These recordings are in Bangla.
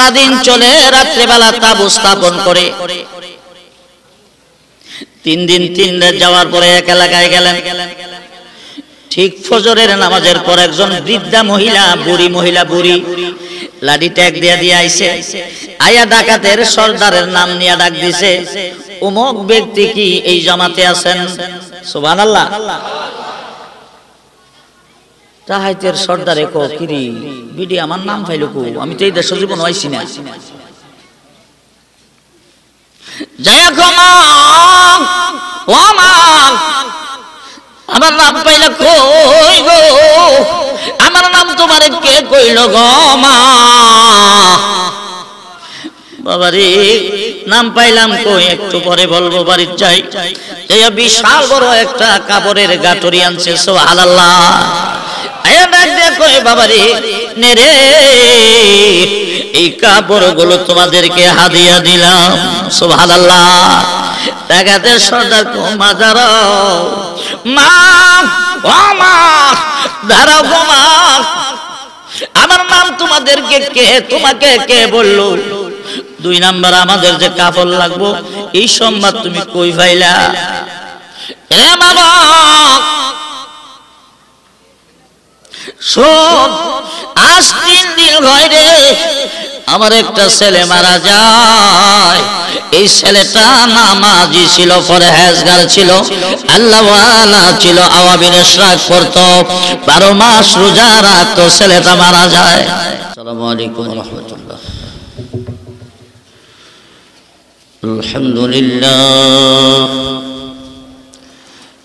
সারাদিন চলে রাত্রেবেলা তাবু স্থাপন করে। তিন দিন তিন রাত যাওয়ার পরে এক এলাকায় গেলেন। ঠিক ফজরের নামাজের পর একজন বৃদ্ধা মহিলা, বুড়ি মহিলা, বুড়ি লাডি ট্যাগ দিয়া দিয়ে আইছে। আয়া ডাকাতের সর্দারের নাম নিয়ে ডাক দিছে, উমক ব্যক্তি কি এই জমাতে আছেন? সুবহানাল্লাহ। তাহাইতের সর্দারে কো কিরি, বিডি, আমার নাম ফাইলো কো? আমি তো এই দেশ জীবন হইছি না। আমার নাম পাইলে কই গো? আমার নাম তোমারে কে কইল গো, মা? বাবারে নাম পাইলাম কই? একটু পরে বলব, বাড়ির যাই এই বিশাল বড় একটা কাপড়ের গাটরি আনছে, সুবহানাল্লাহ। আয়া ডাক দিয়ে কই বাবারে, নে রে, এই কাপড়গুলো তোমাদেরকে হাদিয়া দিলাম। সুবহানাল্লাহ। টাকাতে সর্দার কো মাজার মা, ও মা, দাঁড়াও গো মা আমার নাম তোমাদেরকে কে, তোমাকে কে বলল? দুই নাম্বার, আমাদের যে কাপড় লাগবো, এই সংবাদ তুমি কই পাইলা? এ বাবা আমার একটা ছেলে মারা যায়। এই ছেলেটা নামাজি ছিল পরে ফরহেজগার ছিল, আল্লাহওয়ালা ছিল আওয়াবিন শ্রাক করত 12 মাস রোজা রাখত, ছেলেটা মারা যায়। আসসালামু আলাইকুম ওয়া আলহামদুলিল্লাহ।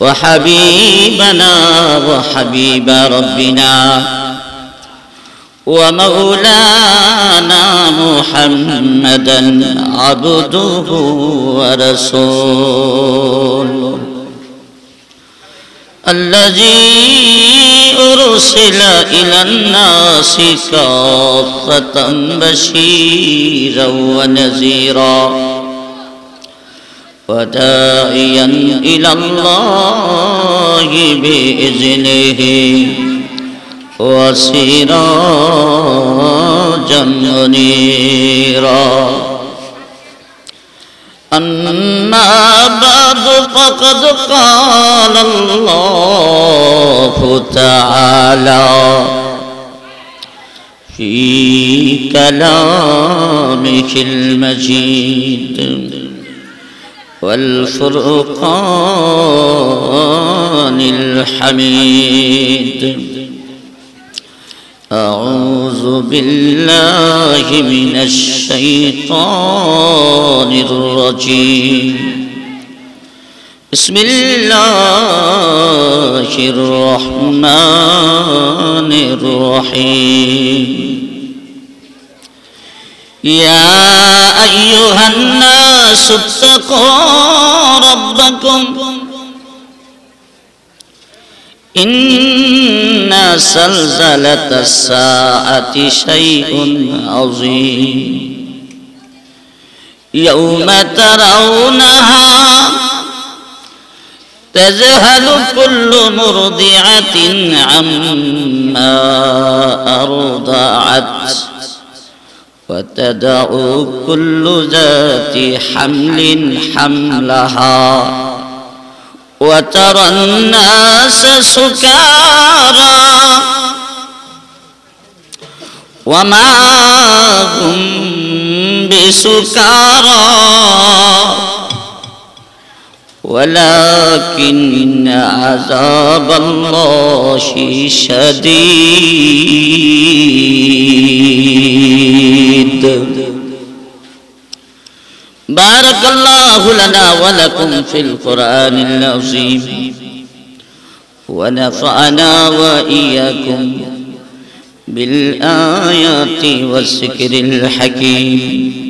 وحبيبنا وحبيب ربنا ومولانا محمدا عبده ورسوله الذي أرسل إلى الناس كافة بشيرا ونذيرا وداعيا إلى الله بإذنه وسراجا منيرا. أما بعد فقد قال الله تعالى في كلامه المجيد. والفرقان الحميد. أعوذ بالله من الشيطان الرجيم. بسم الله الرحمن الرحيم. يا أيها الناس اتقوا ربكم. إن زلزلة الساعة شيء عظيم. يوم ترونها تذهل كل مرضعة عما أرضعت. وتدع كل ذات حمل حملها. وترى الناس سكارى. وما هم بسكارى. ولكن عذاب الله شديد. بارك الله لنا ولكم في القرآن العظيم. ونفعنا وإياكم بالآيات والذكر الحكيم.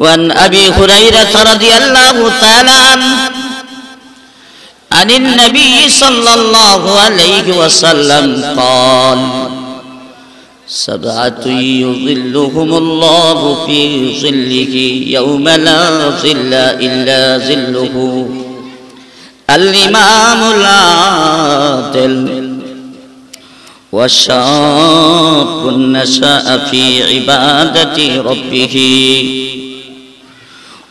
وعن أبي هريرة رضي الله تعالى عنه عن النبي صلى الله عليه وسلم قال سبعة يظلهم الله في ظله يوم لا ظل إلا ظله الإمام العادل وشاب نشأ في عبادة ربه.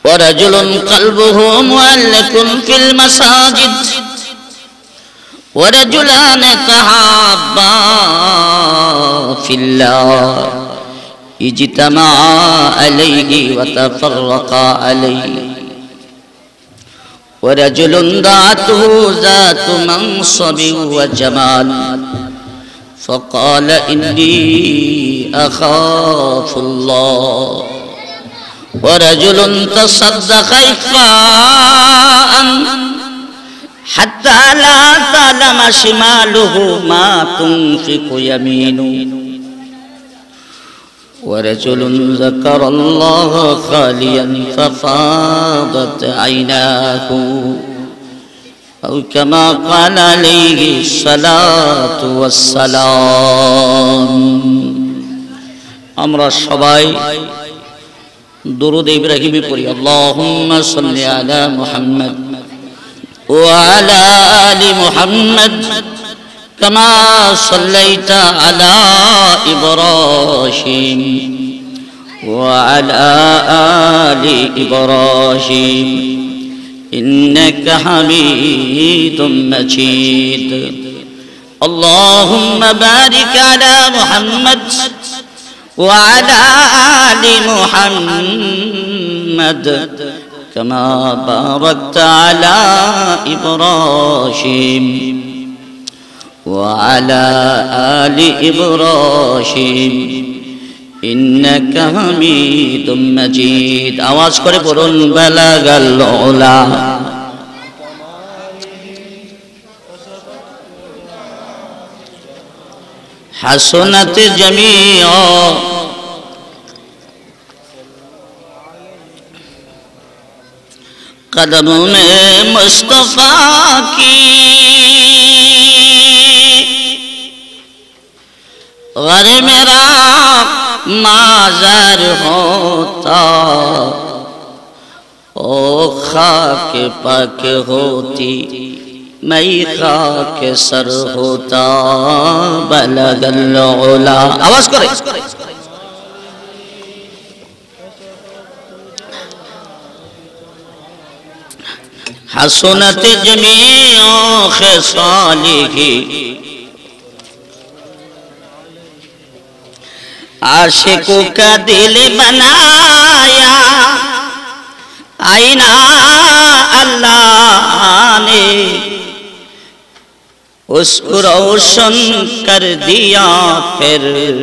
ورجل قلبه معلق في المساجد. ورجلان تحابا في الله. اجتمعا عليه وتفرقا عليه. ورجل دعته ذات منصب وجمال. فقال إني أخاف الله. ورجل تصدق إخفاء حتى لا تعلم شماله ما تنفق يمينه. ورجل ذكر الله خاليا ففاضت عيناه. أو كما قال عليه الصلاة والسلام أمر الشباب درود إبراهيم পড়ি اللهم صل على محمد وعلى آل محمد كما صليت على إبراهيم وعلى آل إبراهيم. إنك حميد مجيد. اللهم بارك على محمد وعلى آل محمد كما باركت على إبراهيم وعلى آل إبراهيم إنك حميد مجيد আওয়াজ করে পড়ুন বালাগাল উলা حسنت جميع قدموں میں مصطفیٰ کی غر میرا معذر ہوتا او خاک پاک ہوتی۔ میں خاک سر ہوتا، بلد العلا۔ آواز کریں۔ حسنت جمیع خصالہی عاشقوں کا دل بنایا۔ آئینہ اللہ نے۔ اس کو روشن کر دیا پھر۔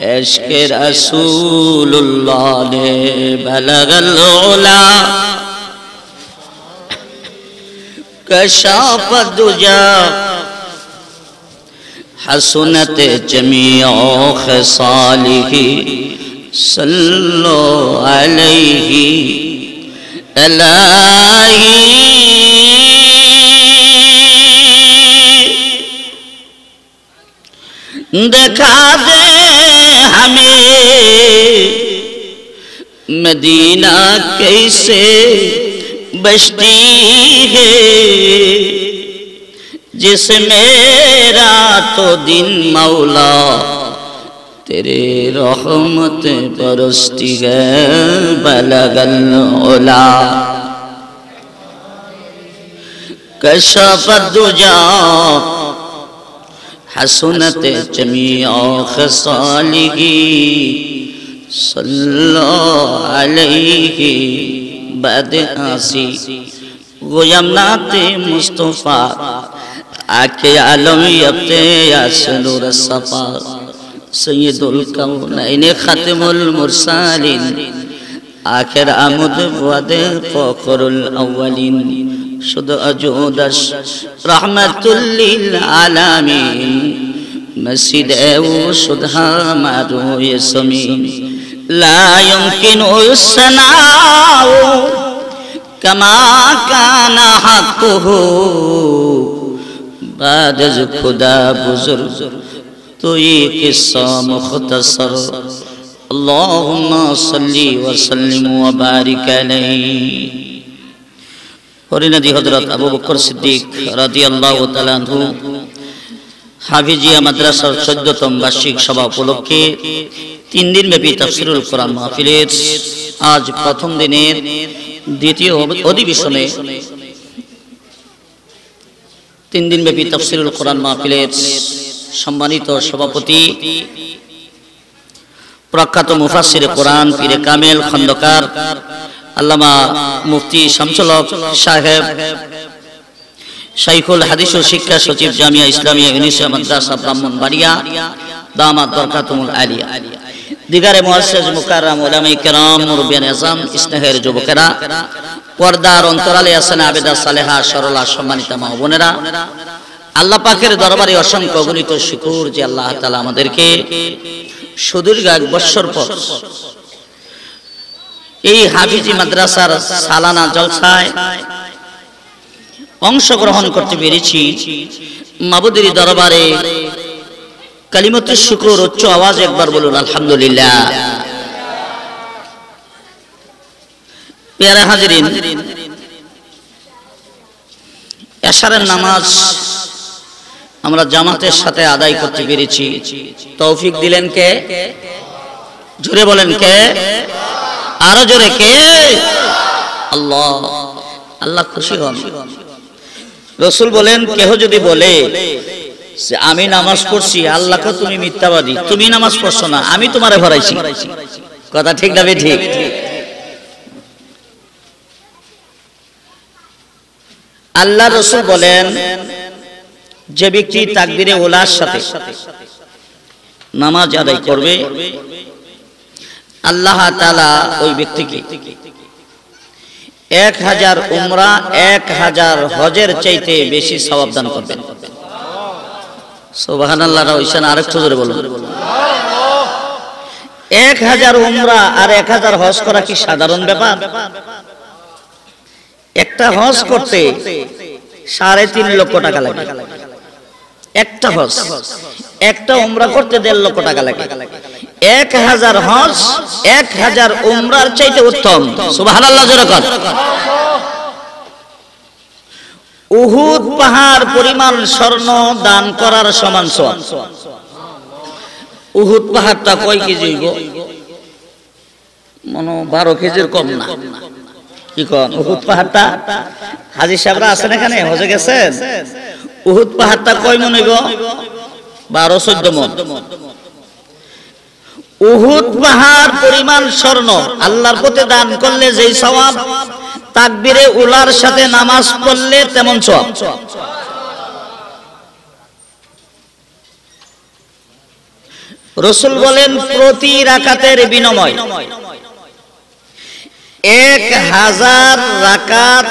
عشق رسول اللہ نے بلغ العلا۔ کشاپ دجا حسنت جمیع خصالہ صلو علیہ۔ الہی دکھا دے ہمیں مدینہ کیسے بشتی ہے جس میرا تو دن مولا تیرے رحمت پرستی گئے بلغ العلا کشف الدجا حسنت جمیع خصالگی صلی اللہ علیہ بعد آسی گویم نات مصطفیٰ آکے عالمی ابتے یاسن رسفا سید القونین ختم المرسالین آخر آمد ود فخر الاولین শুধু অযোদাস রহমতুল্লিল আলামী মসজিদে ও সুধা মারু সমী লা ইয়ুমকিনু সানাউ كما كان حقه بعد خدا بزرگ تو یہ قصہ مختصر اللهم صل وسلم وبارك عليه হরিনাদি হজরত আবু বকর সিদ্দিক তাআলা আনহু, হাফিজিয়া মাদ্রাসার চোদ্দতম বার্ষিক সভা উপলক্ষে তিন দিন ব্যাপী তাফসিরুল কোরআন মাহফিলের আজ প্রথম দিনের দ্বিতীয় অধিবেশনে তিন দিন ব্যাপী তাফসিরুল কোরআন মাহফিলের সম্মানিত সভাপতি, প্রখ্যাত মুফাসির কোরআন পীরে কামেল খন্দকার আল্লামা মুফতি শামসুলক সাহেব। শাইখুল হাদিস ও শিক্ষা সচিব জামিয়া ইসলামিয়া ইউনিসিয়া মাদ্রাসা ব্রাহ্মণবাড়িয়া, দামাত বরকাতুল আলিয়া। দিগারে মুআসসাস মুকাররাম উলামায়ে কেরাম, মুরব্বিয়ান আযম, স্নেহের যুবকেরা, পর্দার অন্তরালে আছেন আবেদা সালেহা সরলা সম্মানিতা মা বোনেরা। আল্লাহ পাকের দরবারে অসংখ্য গণিত শুকুর যে আল্লাহ তাআলা আমাদেরকে সুদীর্ঘ এক বৎসর পর এই হাফিজি মাদ্রাসার সালানা জলসায় অংশগ্রহণ করতে পেরেছি। মাবুদের দরবারে কালিমতের শুকুর উচ্চ আওয়াজ একবার বলুন, আলহামদুলিল্লাহ। নামাজ আমরা জামাতের সাথে আদায় করতে পেরেছি। তৌফিক দিলেন কে? জোরে বলেন কে? আরও জোরে কে? আল্লাহ আল্লাহ খুশি হন। রসুল বলেন, কেহ যদি বলে আমি নামাজ পড়ছি, আল্লাহকে তুমি মিথ্যাবাদী, তুমি নামাজ পড়ছো না, আমি তোমারে ভরাইছি। কথা ঠিক না ঠিক আল্লাহ রসুল বলেন, যে ব্যক্তি তাকবিরে ওলার সাথে নামাজ আদায় করবে আল্লাহ তালা ওই ব্যক্তিকে এক হাজার উমরা, এক হাজার হজের চাইতে বেশি সবাব দান করবেন। সোবাহান আল্লাহ ওইসান আরেকটু জোরে বলুন। এক হাজার উমরা আর এক হাজার হজ করা কি সাধারণ ব্যাপার? একটা হজ করতে সাড়ে তিন লক্ষ টাকা লাগে। একটা হজ, একটা উমরা করতে দেড় লক্ষ টাকা লাগে। এক হাজার হজ, এক হাজার উমরার চাইতে উত্তম। সুবাহান উহুদ পাহাড় পরিমাণ স্বর্ণ দান করার সমান উহুদ পাহাড়টা কয় কেজি মনে বারো কেজির কম না। কি কন? উহুদ পাহাড়টা? হাজি সাহেবরা আছেন এখানে? হজে গেছেন? উহুদ পাহাড়টা কয় মন হইব? বারো চোদ্দ মন। উহুদ পাহাড় পরিমাণ স্বর্ণ। আল্লাহর পথে দান করলে যেই সওয়াব তাকবিরে উলার সাথে নামাজ পড়লে তেমন সওয়াব রসুল বলেন, প্রতি রাকাতের বিনিময়। এক হাজার রাকাত,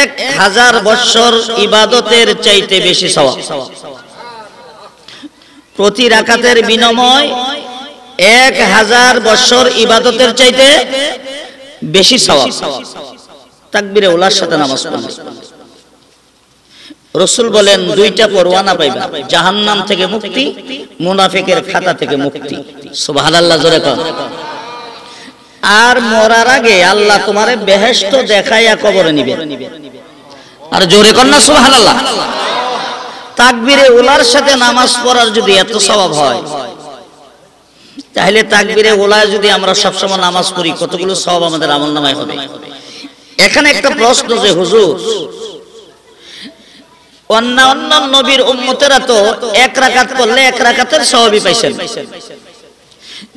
এক হাজার বৎসর ইবাদতের চাইতে বেশি সওয়াব প্রতি রাকাতের বিনিময় এক হাজার বৎসর ইবাদতের চাইতে বেশি সওয়াব। তাকবিরে ওলার সাথে নামাজ রসুল বলেন, দুইটা পরোয়ানা পাইবা, জাহান্নাম থেকে মুক্তি, মুনাফিকের খাতা থেকে মুক্তি। আর মরার আগে আল্লাহ তোমারে বেহেশত দেখাইয়া কবরে নিবে আর জোরে কর না, সুবহানাল্লাহ। তাকবিরে ওলার সাথে নামাজ পড়ার যদি এত স্বভাব হয়, তাহলে তাকবিরে ওলায় যদি আমরা সবসময় নামাজ পড়ি, কতগুলো সব আমাদের আমল নামায় হবে? এখানে একটা প্রশ্ন যে, হুজুর অন্য অন্য নবীর উম্মতেরা তো এক রাকাত করলে এক রাকাতের সওয়াবই পাইছেন।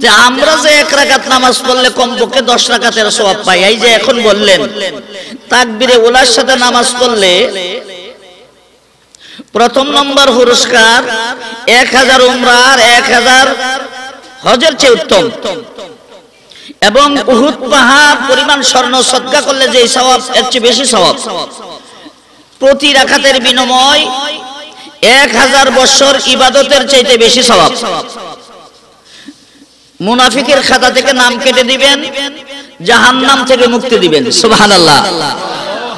যে আমরা যে এক রাকাত নামাজ পড়লে কমপক্ষে দশ রাকাতের সওয়াব পাই। এই যে এখন বললেন, তাকবিরে ওলার সাথে নামাজ পড়লে প্রথম নম্বর পুরস্কার এক হাজার উমরার, এক হাজার হজের চেয়ে উত্তম। এবং উহুদ পাহাড় পরিমাণ স্বর্ণ সৎকা করলে যে সওয়াব এর চেয়ে বেশি সওয়াব প্রতি রাখাতের বিনিময় এক হাজার বছর ইবাদতের চাইতে বেশি স্বভাব। মুনাফিকের খাতা থেকে নাম কেটে দিবেন, জাহান্নাম থেকে মুক্তি দিবেন। সুবহানাল্লাহ।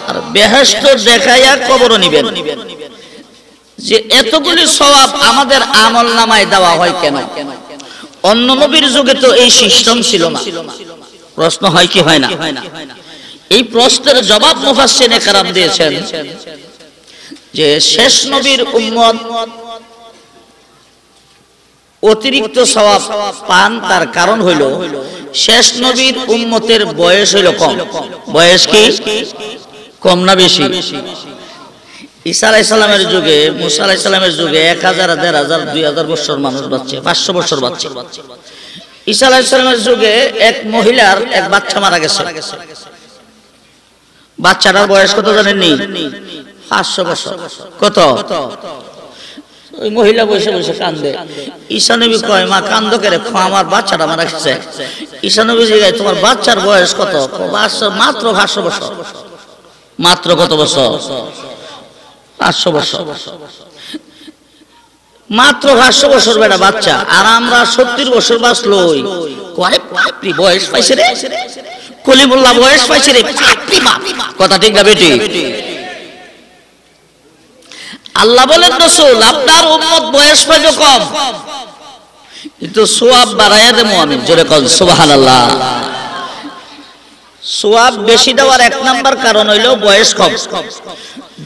আর বেহেশত দেখাইয়া কবর নিবেন। যে এতগুলি স্বভাব আমাদের আমল নামায় দেওয়া হয় কেন? অন্য নবীর যুগে তো এই সিস্টেম ছিল না। প্রশ্ন হয় কি হয় না? এই প্রশ্নের জবাব মুফাসসিনে কারাম দিয়েছেন যে শেষ নবীর উম্মত অতিরিক্ত সওয়াব পান তার কারণ হইল শেষ নবীর উম্মতের বয়স হইল কম। বয়স কি? কম না বেশি? ঈসা যুগে, মুসা আলাইসাল্লামের যুগে এক হাজার, দেড় হাজার, দুই হাজার বছর মানুষ বাচ্চে পাঁচশো বছর বাচ্চে ঈসা আলাইসাল্লামের যুগে এক মহিলার এক বাচ্চা মারা গেছে। বাচ্চাটার বয়স কত জানেননি? পাঁচশো বছর। কত? ওই মহিলা বসে বসে কান্দে। ঈশানবী কয়, মা, কান্দ করে? আমার বাচ্চাটা মারা গেছে। ঈশানবী জিগায় তোমার বাচ্চার বয়স কত? মাত্র পাঁচশো বছর। মাত্র কত বছর? পাঁচশো বছর। মাত্র পাঁচশো বছর বেটা বাচ্চা। আর আমরা সত্তর বছর বয়স পাইছে রে? কলিমুল্লাহ বয়স পাইছে রে। কথা ঠিক না বেটি? আল্লাহ বলেন, রসুল, আপনার বয়স পাইল কম। কিন্তু সোয়াব বাড়াইয়া দেবো আমি। জোরে কল সুবাহান আল্লাহ সোয়াব বেশি দেওয়ার এক নাম্বার কারণ হইল বয়স কম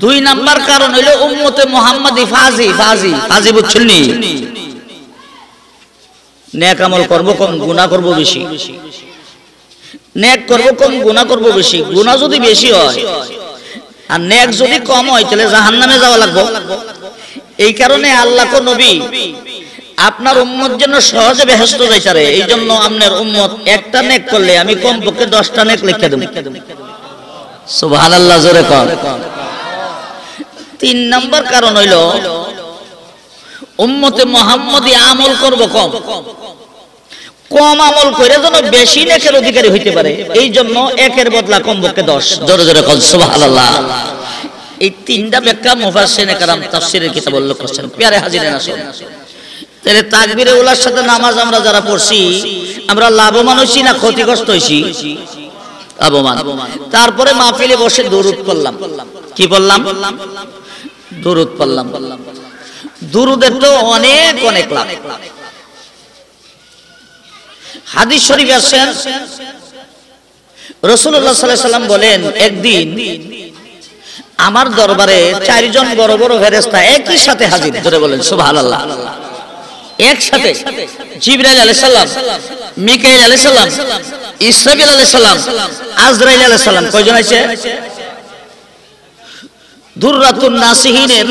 দুই নাম্বার কারণ হইল উম্মতে মোহাম্মদ ফাজি ফাজি ফাজি বুঝছেন নি নেক আমল করব কম, গুনাহ করব বেশি। নেক করব কম, গুনাহ করব বেশি। গুণা যদি বেশি হয়, আর নেক যদি কম হয়, তাহলে জাহান্নামে যাওয়া লাগবে। এই কারণে আল্লাহ নবী আপনার উম্মত যেন সহজে বেহেস্ত যাইতারে এই জন্য আপনার উম্মত একটা নেক করলে আমি কমপক্ষে দশটা নেক লিখে দেব। সুবহানাল্লাহ, জোরে কর তিন নম্বর কারণ হইল, উম্মতে মোহাম্মদী আমল করব কম। কম আমল করে যেন বেশি নেকের অধিকারী হইতে পারে এই জন্য একের বদলা কমপক্ষে দশ। জোরে জোরে কল সুবহানাল্লাহ। এই তিনটা ব্যাখ্যা মুফাসসিনে কারাম তাফসীরের কিতাব উল্লেখ পেয়ারে হাজিরেন আসুন। তাহলে তাকবীরে উলার সাথে নামাজ আমরা যারা পড়ছি, আমরা লাভবান হইছি না ক্ষতিগ্রস্ত হইছি? লাভবান। তারপরে মাহফিলে বসে দরুদ পড়লাম। কি বললাম দরুদ পড়লাম। দুরুদের তো অনেক অনেক লাভ। হাদিস শরীফ আছেন রসুল্লাহ সাল্লাহ সাল্লাম বলেন, একদিন আমার দরবারে চারজন বড় বড় ফেরেস্তা একই সাথে হাজির। ধরে বলেন, সুবহানাল্লাহ। একসাথে জিবরাইল আলাইহিস সালাম, মিকাইল আলাইহিস সালাম, ইসরাফিল আলাইহিস সালাম, আজরাইল আলাইহিস সালাম, কয়জন আছে দুররাতুন নাসিহিনের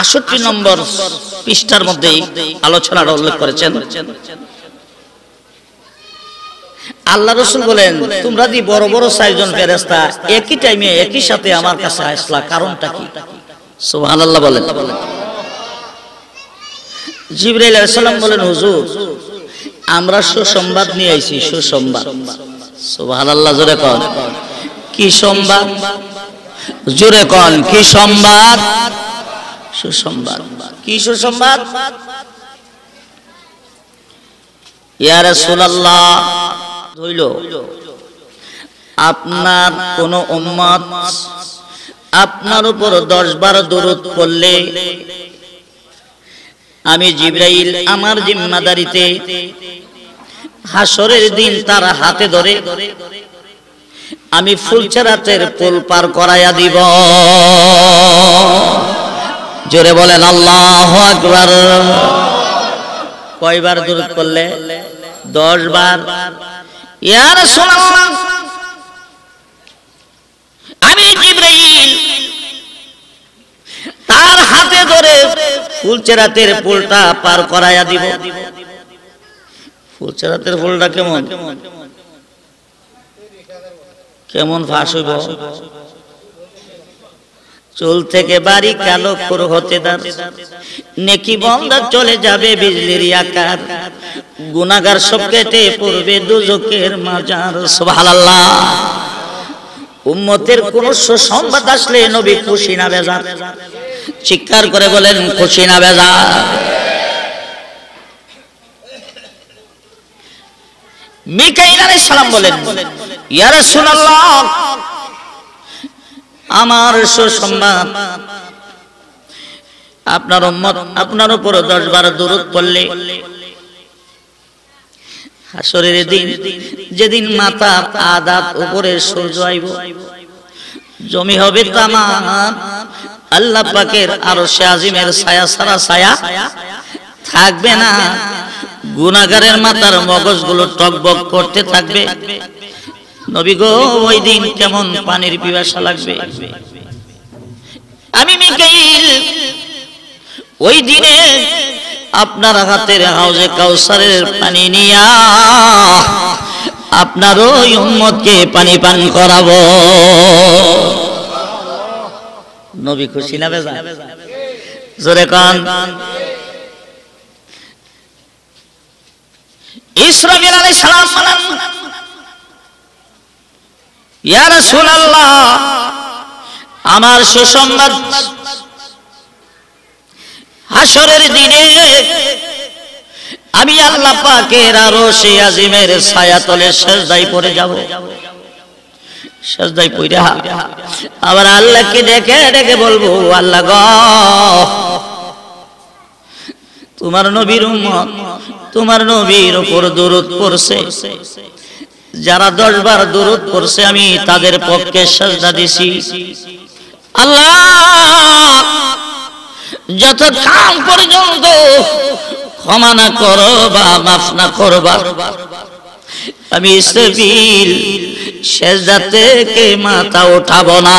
68 নম্বর পৃষ্ঠার মধ্যে আলোচনাটা উল্লেখ করেছেন। আল্লাহ রসুল বলেন, তোমরা দি বড় বড় চারজন ফেরেস্তা একই টাইমে একই সাথে আমার কাছে আসলা, কারণটা কি? সুবহানাল্লাহ বলেন। জিবরাইল আলাইহিস সালাম বলেন, হুজুর, আমরা সুসংবাদ নিয়ে আইছি, সুসংবাদ। সুবহানাল্লাহ, জোরে কন। কি সংবাদ? জোরে কন, কি সংবাদ? সুসংবাদ। কি সুসংবাদ? ইয়া রাসূলুল্লাহ। হইল আপনার কোন উম্মত আপনার উপর দশ বার দরুদ পড়লে আমি জিব্রাইল আমার জিম্মাদারিতে হাসরের দিন তার হাতে ধরে আমি ফুলচেরাতের পুল পার করাইয়া দিব। জোরে বলেন, আল্লাহ আকবার। কয়বার দূরত করলে দশ বার ইয়া রাসূলুল্লাহ। আমি জিব্রাইল তার হাতে ধরে ফুলচেরাতের পুলটা পার করাইয়া দিব। ফুলচেরাতের ফুলটা কেমন? কেমন ফাঁস হইব? চুল থেকে বাড়ি কালো খুর হতে দার। নেকি বন্ধ চলে যাবে বিজলির আকার। গুনাগার সব কেটে পড়বে দুজকের মাজার। সুবহানাল্লাহ। উম্মতের কোন সুসংবাদ আসলে নবী খুশি না বেজার। চিৎকার করে বলেন, খুশি না আলাইহিস সালাম বলেন আমার সুসংবাদ আপনার আপনার উপর দশ বার দূরত পড়লে হাসরের দিন যেদিন মাথা আদাত উপরে সূর্য আইব, জমি হবে তামাম আল্লাহ পাকের আরও আজিমের ছায়া সারা ছায়া থাকবে না। গুনাগারের মাথার মগজগুলো টকবক করতে থাকবে। নবী গো, ওই দিন কেমন পানির পিপাসা লাগবে। আমি মিকাইল, ওই দিনে আপনার হাতের হাউজে কাউসারের পানি নিয়া আপনার ওই উম্মতকে পানি পান করাবো। নবী খুশি না বেজা জোরে কান। ইসরাফিল আলাইহিস সালাম বলেন ইয়া রাসূলুল্লাহ আমার সুসংবাদ হাসরের দিনে আমি আল্লাহ পাকের আরও সে আজিমের ছায়া তলে সেজদাই পড়ে যাব। সেজদাই পড়ে আবার আল্লাহকে দেখে ডেকে বলব, আল্লাহ গ, তোমার নবীর উম্মত, তোমার নবীর উপর দরুদ পড়ছে। যারা দশ বার দরুদ পড়ছে, আমি তাদের পক্ষে সাজদা দিছি। আল্লাহ যত কাম পর্যন্ত ক্ষমা না করো বা মাফ না করবা আমি ইসরাফিল সেজদা থেকে মাথা উঠাব না?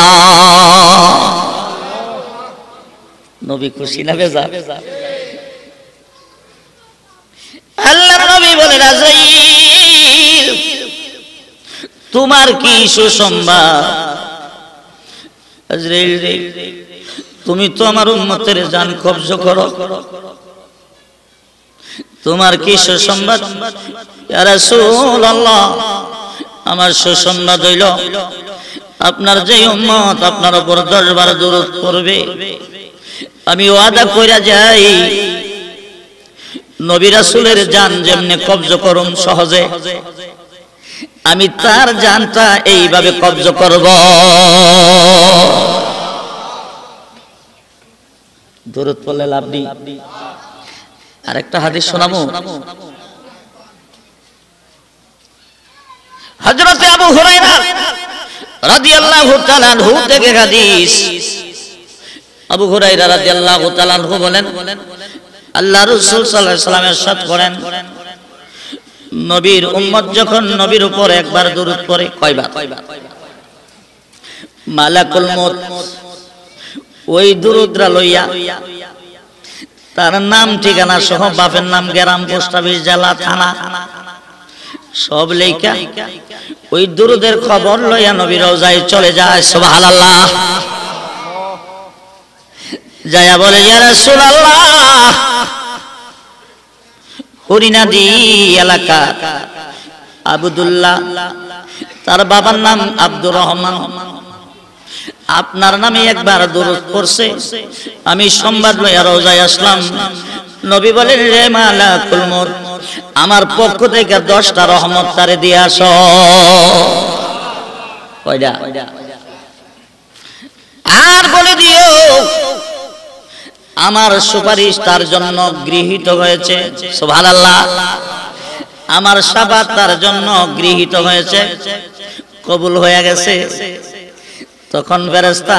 নবী খুশি না বেজা আল্লাহ নবী বলে রাজাইল তোমার কি রে, তুমি তো আমার উম্মতের জান কবজ করো। তোমার কি রাসূলুল্লাহ আমার সুসংবাদ হইল আপনার যে উম্মত আপনার উপর দশ বার দূরত করবে আমি ওয়াদা কইরা যাই, নবী রাসূলের জান যেমনে কবজ করুম সহজে, আমি তার যানটা এইভাবে কবজ করব। দূরত পড়লে লাভ নেই। আরেকটা হাদিস শোনাবো? হযরতে আবু হুরায়রা রাদিয়াল্লাহু তাআলা আনহু থেকে হাদিস আবু হুরায়রা রাদিয়াল্লাহু তাআলা আনহু বলেন আল্লাহ রাসূল সাল্লাল্লাহু আলাইহি ওয়াসাল্লাম ارشاد করেন নবীর উম্মত যখন নবীর উপর একবার দরুদ পড়ে কয়বার মালাকুল মউত ওই দরুদরা লইয়া তার নাম ঠিকানা সহ বাপের নাম গ্রাম পোস্ট অফিস জেলা থানা সব লেখা ওই দুরুদের খবর লইয়া নবী রওজায় চলে যায়, সুবহানাল্লাহ। যায়া বলে, ইয়া রাসূলুল্লাহ হরিনাদি এলাকা, আবদুল্লাহ, তার বাবার নাম আব্দুর রহমান। আপনার নামে একবার দরুদ পড়ছে। আমি সংবাদ লইয়া রোজায় আসলাম। নবী বলেন, রে মউত, আমার পক্ষ থেকে দশটা রহমত তারে দিয়ে আস। আর বলে দিও, আমার সুপারিশ তার জন্য গৃহীত হয়েছে। আমার সাবাত তার জন্য গৃহীত হয়েছে। কবুল হয়ে গেছে। তখন ফেরেস্তা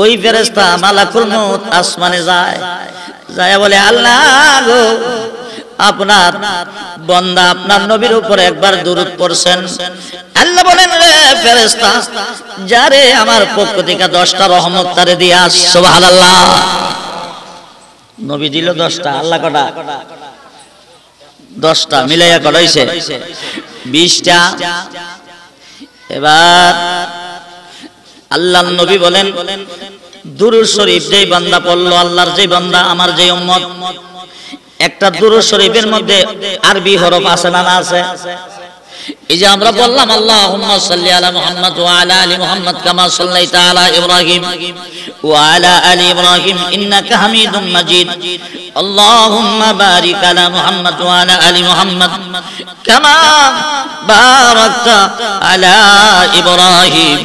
ওই ফেরেস্তা মালাকুল মউত আসমানে যায়। যায় বলে, আল্লাহ গো, আপনার বন্দা আপনার নবীর উপর একবার দূরত পড়ছেন। আল্লাহ বলেন রে ফেরেস্তা যারে আমার পক্ষ থেকে দশটা রহমত তারে দিয়ে দিয়া সুবহানাল্লাহ। নবী দিল দশটা, আল্লাহ কটা? দশটা, মিলাইয়া করাইছে বিশটা। এবার আল্লাহ নবী বলেন, দুরুদ শরীফ যেই বান্দা পড়ল, আল্লাহর যেই বান্দা, আমার যেই উম্মত। একটা দুরুদ শরীফের মধ্যে আরবি হরফ আছে না না আছে? এই যে আমরা বললাম, আল্লাহুম্মা সাল্লি আলা মুহাম্মদ ওয়া আলা আলি মুহাম্মদ কামা সাল্লাইতা আলা ইব্রাহিম ওয়া আলা আলি ইব্রাহিম ইন্নাকা হামিদুম মাজিদ। আল্লাহুম্মা বারিক আলা মুহাম্মদ ওয়া আলা আলি মুহাম্মদ কামা বারাকতা আলা ইব্রাহিম।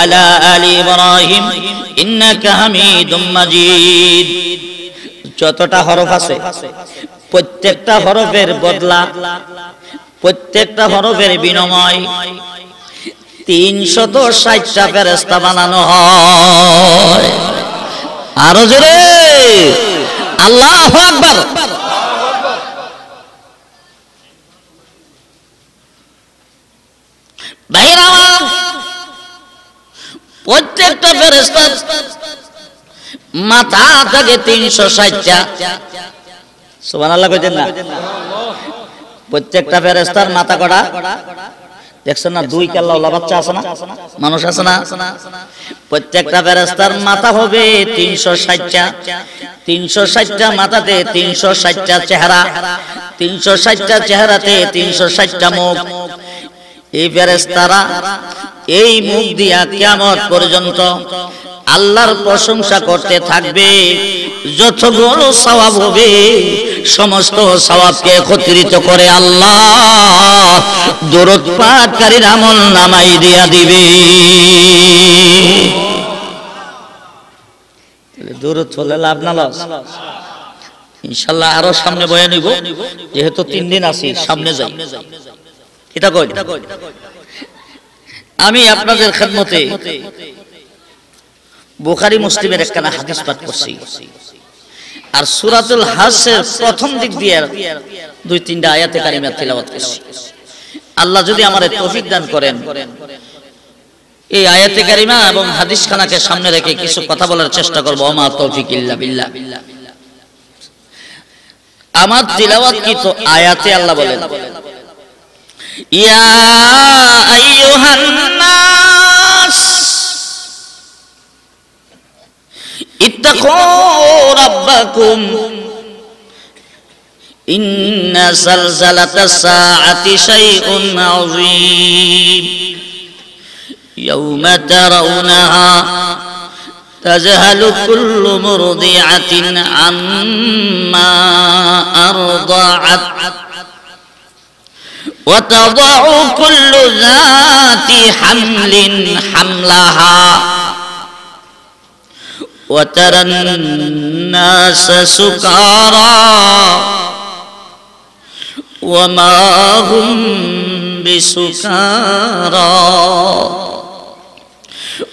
আলা আলি ইব্রাহিম ইন্নাকা হামিদুম মাজিদ যতটা হরফ আছে, প্রত্যেকটা হরফের বদলা, প্রত্যেকটা হরফের বিনিময়, তিনশত ষাটটা ফেরেস্তা বানানো হয়। আরও জোরে, আল্লাহ আকবার। ভাইরা প্রত্যেকটা ফেরেস্তা মাথা থাকে তিনশো ষাটটা। সুবান আল্লাহ কইতেন না? প্রত্যেকটা ফেরেস্তার মাথা কড়া দেখছেন না, দুই কাল্লা বাচ্চা আছে না? মানুষ আছে না? প্রত্যেকটা ফেরেস্তার মাথা হবে তিনশো ষাটটা। তিনশো ষাটটা মাথাতে তিনশো ষাটটা চেহারা। তিনশো ষাটটা চেহারাতে তিনশো ষাটটা মুখ। এই ফেরেস্তারা এই মুখ দিয়া কেমন পর্যন্ত আল্লাহর প্রশংসা করতে থাকবে। যত যতগুলো সওয়াব হবে, সমস্ত সওয়াবকে একত্রিত করে আল্লাহ পাঠকারীর আমল নামাই দিয়া দিবে। দূরত লাভ ইনশাল্লাহ আরও সামনে বয়ে নিব, যেহেতু তিন দিন আছি, সামনে যাই। এটা কই? আমি আপনাদের খেদমতে বুখারি মুসলিমের একখানা হাদিস পাঠ করছি। আর সুরাতুল হাসের প্রথম দিক দিয়ে দুই, তিনটা আয়াতে কারিমা তিলাওয়াত করছি। আল্লাহ যদি আমার তৌফিক দান করেন, এই আয়াতে কারিমা এবং হাদিস খানাকে সামনে রেখে কিছু কথা বলার চেষ্টা করব। আমা তৌফিক ইল্লা বিল্লাহ। আমার তিলাওয়াত কি তো আয়াতে আল্লাহ বলেন। يا أيها الناس اتقوا ربكم. إن زلزلة الساعة شيء عظيم. يوم ترونها تزهل كل مرضعة عما أرضعت. وتضع كل ذات حمل حملها. وترى الناس سكارى وما هم بسكارى.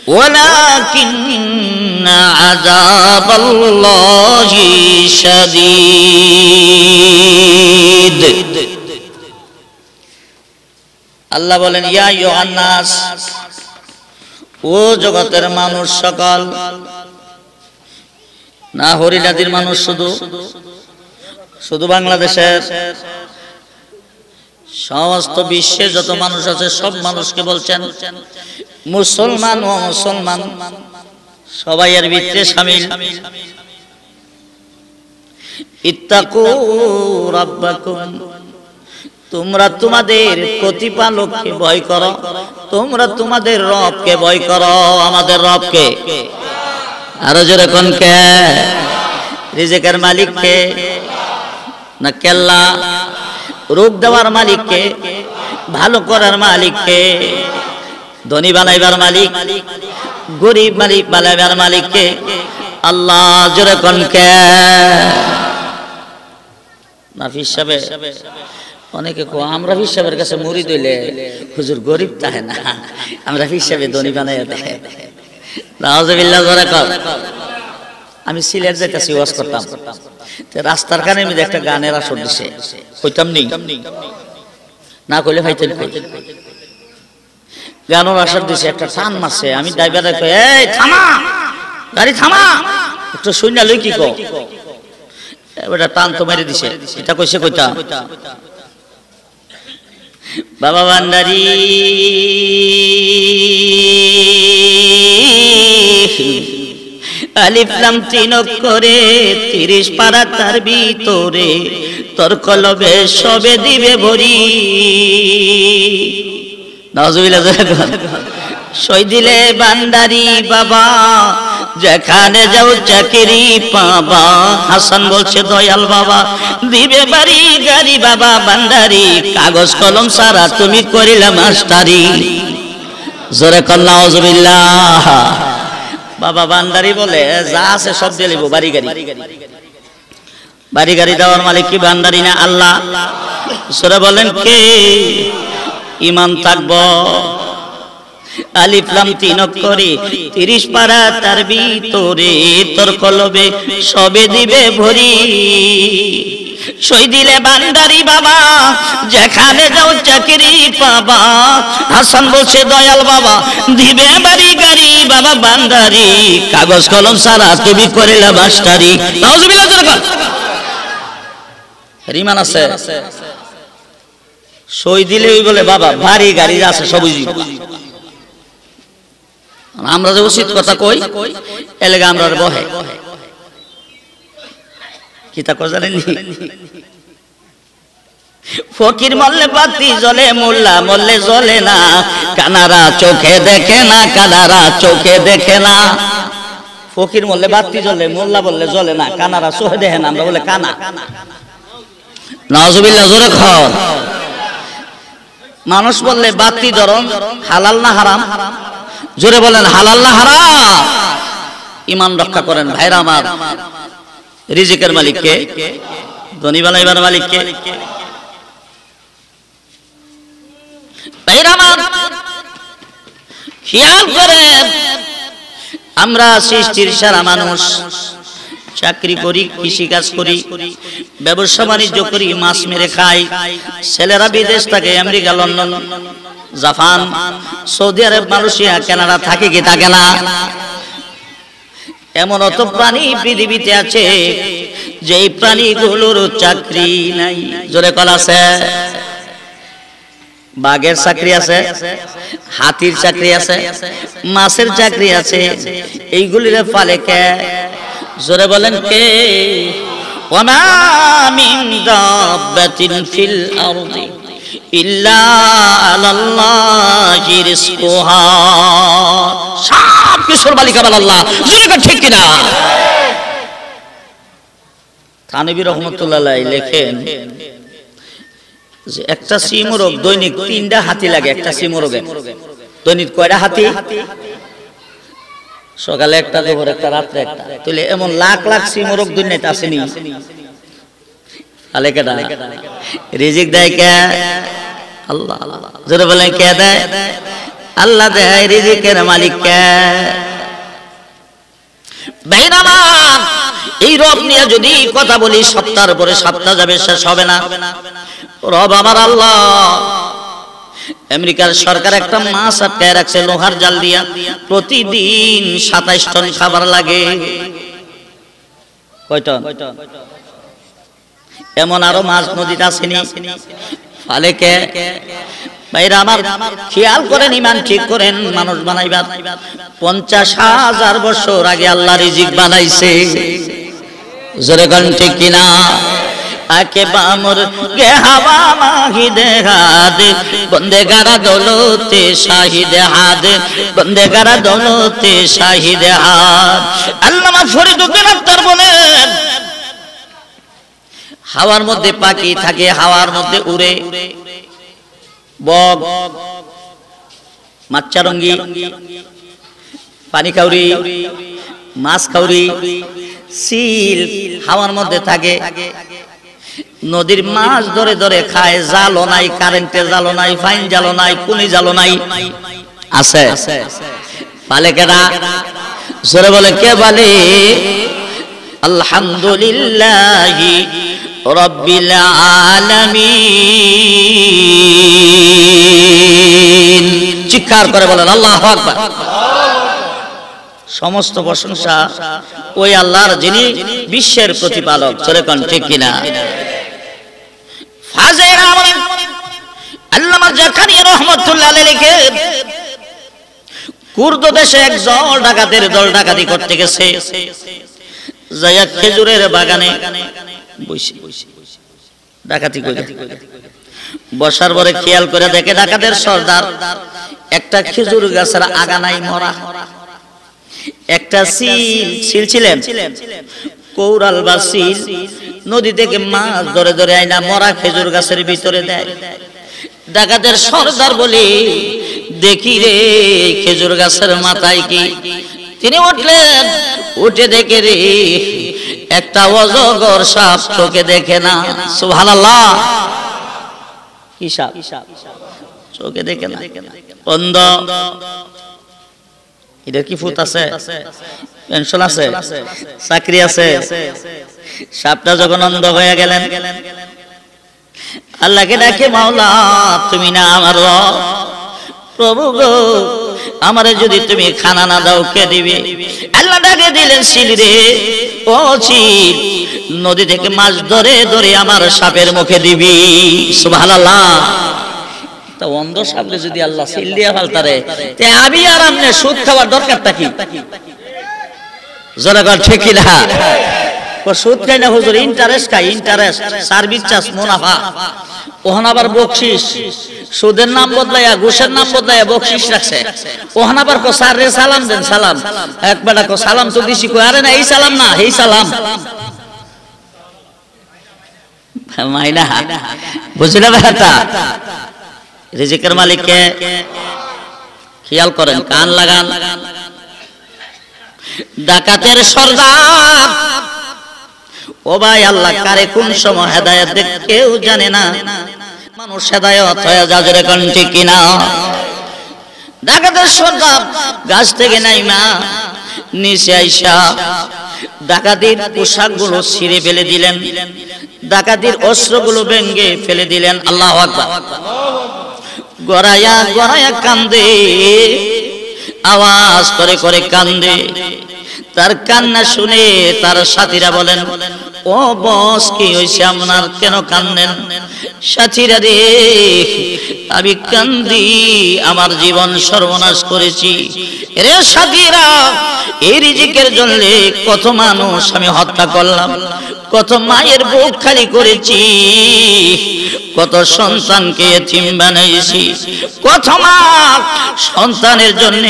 ولكن عذاب الله شديد. আল্লাহ বলেন, ইয়া ইয়োহান্নাস ও জগতের মানুষ সকল, না হরিলাদির মানুষ শুধু শুধু বাংলাদেশের, সমস্ত বিশ্বে যত মানুষ আছে সব মানুষকে বলছেন, মুসলমান ও মুসলমান, সবাই এর ভিতরে সামিল। ইত্তাকু রাব্বাকুম তোমরা তোমাদের প্রতিপালককে ভয় করো। তোমরা তোমাদের রবকে ভয় করো, আমাদের রবকে। আরও যেরকম কে? রিজেকের মালিক কে না কেল্লা? রোগ দেওয়ার মালিক কে ভালো করার মালিক কে ধনী বানাইবার মালিক? গরিব মালিক বানাইবার মালিক কে আল্লাহ যেরকম কে? নাফিস সাহেব অনেকে কো আমরা হিসাবের কাছে মুড়ি দইলে হুজুর গরিব তাহে না, আমরা হিসাবে ধনী বানাইয়া দেয়। আমি সিলেট যাইতাছি, ওয়াজ করতাম। রাস্তার কানে আমি একটা গানের আসর দিছে। কইতাম নি, না কইলে ভাইতেন কই? গানের আসর দিছে, একটা টান মারছে। আমি ড্রাইভারে কই, এই, থামা, গাড়ি থামা, একটু শুইনা লই কি কো ওটা টান তো মেরে দিছে। এটা কইছে, কইতা? বাবা ভান্ডারি। আলিফলাম তিন করে, তিরিশ পারা তার ভিতরে তোর কলবে সবে দিবে ভরি। নজবিলা সই দিলে বান্দারি বাবা। যেখানে যাও চাকরি পাবা। হাসান বলছে, দয়াল বাবা, দিবে বাড়ি, গাড়ি বাবা, বান্দারি, কাগজ কলম সারা তুমি করিলে মাস্টারি। জোরে নজবিল্লাহ বাবা বান্দারি বলে, যা আছে সব দিয়ে লিব, বাড়ি গাড়ি। বাড়ি গাড়ি দেওয়ার মালিক কি বান্দারি না? আল্লাহ। সরে বলেন, কে? ইমান থাকব? আলিফলাম তিন করে তিরিশ পারা তার ভিতরে তোর কলবে সবে দিবে ভরি। সই দিলে বান্দারি বাবা যেখানে যাও চাকরি পাবা। হাসান বলছে দয়াল বাবা দিবে বাড়ি গাড়ি বাবা বান্দারি। কাগজ কলম সারা তুমি করিলা মাস্টারি। রিমান আছে। সই দিলে বলে বাবা ভারী গাড়ি আছে সবুজি। আমরা যে উচিত কথা কই এলাকা আমরা বহে। কি তা জানেন ফকির মল্লে বাতি জ্বলে, মোল্লা মল্লে জ্বলে না। কানারা চোখে দেখে না, কানারা চোখে দেখে না। ফকির মল্লে বাতি জ্বলে, মোল্লা বললে জ্বলে না, কানারা চোখে দেখে না, আমরা বলে কানা। নজবিল্লা জোরে খাও মানুষ বললে বাতি ধরন হালাল না হারাম? জোরে বলেন, হালাল না হারাম? ইমান রক্ষা করেন ভাইরা আমার। রিজিকের মালিককে, ধনী বানাইবার মালিককে। খেয়াল আমরা সৃষ্টির সারা মানুষ, চাকরি করি কৃষি কাজ করি, ব্যবসা বাণিজ্য করি, মাছ মেরে খাই, ছেলেরা বিদেশ থাকে, America, London. Japan Saudi Arab Malaysia Canada থাকে কি থাকে না? এমন অত প্রাণী পৃথিবীতে আছে যে প্রাণীগুলোর চাকরি নাই। জোরে কল আছে। বাঘের চাকরি আছে, হাতির চাকরি আছে, মাছের চাকরি আছে, এইগুলির ফালে কে? জোরে বলেন কে? ওমা মিন দাব্বাতিন ফিল আরদি। সব ঠিক কিনা? থানবী রহমতুল্লাহ লেখেন যে একটা দৈনিক তিনটা হাতি লাগে, একটা সিমরোগে দৈনিক কয়টা হাতি? সকালে একটা, দুপুর একটা, রাত্রে একটা। তাহলে এমন লাখ লাখ সিমরোগ দুনিয়াতে আসেনি। রিজিক দেয় কে? আল্লাহ। জোরে বলেন কে দেয়? আল্লাহ দেয় রিজিকের মালিক কে? এই রব নিয়ে যদি কথা বলি সপ্তাহের পরে সপ্তাহ যাবে শেষ হবে না। রব আমার আল্লাহ। আমেরিকার সরকার একটা মাছ আটকায় রাখছে লোহার জাল দিয়া। প্রতিদিন সাতাইশ টন খাবার লাগে। এমন আরও মাছ নদীতে আসেনি। ফালে কে খেয়াল করেন, ইমান ঠিক করেন, মানুষ পঞ্চাশ হাজার আগে আল্লাহ বানাইছে। কিনা আকে বামর গে হাওয়া মাহিদে হাদ, বন্দে গারা দৌলতে শাহিদে হাদ, বন্দে গারা দৌলতে শাহিদে হাদ। আল্লামা ফরিদুদ্দিন বলেন হাওয়ার মধ্যে পাখি থাকে হাওয়ার মধ্যে উড়ে। বগ মাচ্চারঙ্গি পানি কাউরি মাছ কাউরি সিল হাওয়ার মধ্যে থাকে। নদীর মাছ ধরে ধরে খায় জালও নাই কারেন্টের জালও নাই ফাইন জালও নাই কুনি জালও নাই। আছে। পালে কেডা জোরে বলে কে বলে? আলহামদুলিল্লাহ রব্বিল আলামিন। চিৎকার করে বলেন, আল্লাহু আকবার। সমস্ত প্রশংসা ওই আল্লাহর যিনি বিশ্বের প্রতিপালক। চলে কোন ঠিক কিনা? আল্লামা জাকারিয়া কুর্দ দেশে এক দল ডাকাতের দল ডাকাতি করতে গেছে। যাইয়া খেজুরের বাগানে বসে। ডাকাতি করে বসার পরে খেয়াল করে দেখে ডাকাতের সর্দার, একটা খেজুর গাছের আগানাই মরা। একটা সিল সিল ছিলেন কৌরাল বা সিল, নদী থেকে মাছ ধরে ধরে আইনা মরা খেজুর গাছের ভিতরে দেয়। ডাকাতের সর্দার বলে, দেখি রে, খেজুর গাছের মাথায় কি তিনি উঠলেন। উঠে দেখে রে, একটা অজগর সাপ চোখে দেখে না। সুবহানাল্লাহ। কি চোখে দেখে না। অন্ধ এটা কি ফুট আছে? পেনশন আছে? চাকরি আছে? সাপটা যখন অন্ধ হয়ে গেলেন। আল্লাহকে ডাকে, মাওলা, তুমি না আমার প্রভু গো আমারে যদি তুমি খানা না দাও, কে দিবে? আল্লাহ ডাকে দিলেন সিল রে, ও সিল নদী থেকে মাছ ধরে ধরে আমার সাপের মুখে দিবি। সুবহানাল্লাহ। অন্ধ যদি আল্লাহ তে আমি আর আমনে সুদ খাওয়ার দরকারটা কি? জনগণ ঠিক না সুদ খাই না হুজুর ইন্টারেস্ট খাই ইন্টারেস্ট সার্ভিস চার্জ মুনাফা। আবার বকশিস, সুদের নাম বদলাইয়া, ঘুষের নাম বদলাইয়া বকশিস রাখছে। আবার কো রে, সালাম দেন, সালাম। এক কো, সালাম তো দিছি কো আরে না, এই সালাম না, এই সালাম। মাইনা, বুঝলে রিজিকের মালিককে খেয়াল করেন, কান লাগান। ডাকাতের সর্দার ও ভাই আল্লাহ, কারে কোন সময় হেদায়ত কেউ জানে না। মানুষ হেদায়ত হয়ে যা জোরে কোন ঠিক কিনা। ডাকাতের গাছ থেকে নাই মা নিচে আইসা, ডাকাতির ছিঁড়ে ফেলে দিলেন, ডাকাতির অস্ত্রগুলো ভেঙ্গে ফেলে দিলেন, আল্লাহ গড়াইয়া গড়াইয়া কান্দে, আওয়াজ করে করে কান্দে। তার কান্না শুনে তার সাথীরা বলেন ও বস, কি হয়েছে আপনার? কেন কান্দেন? সাথীরা রে, আমি কান্দি, আমার জীবন সর্বনাশ করেছি। রে সাথীরা, এই রিজিকের জন্য কত মানুষ আমি হত্যা করলাম, কত মায়ের বুক খালি করেছি, কত সন্তানকে এতিম বানাইছি, কত মা সন্তানের জন্য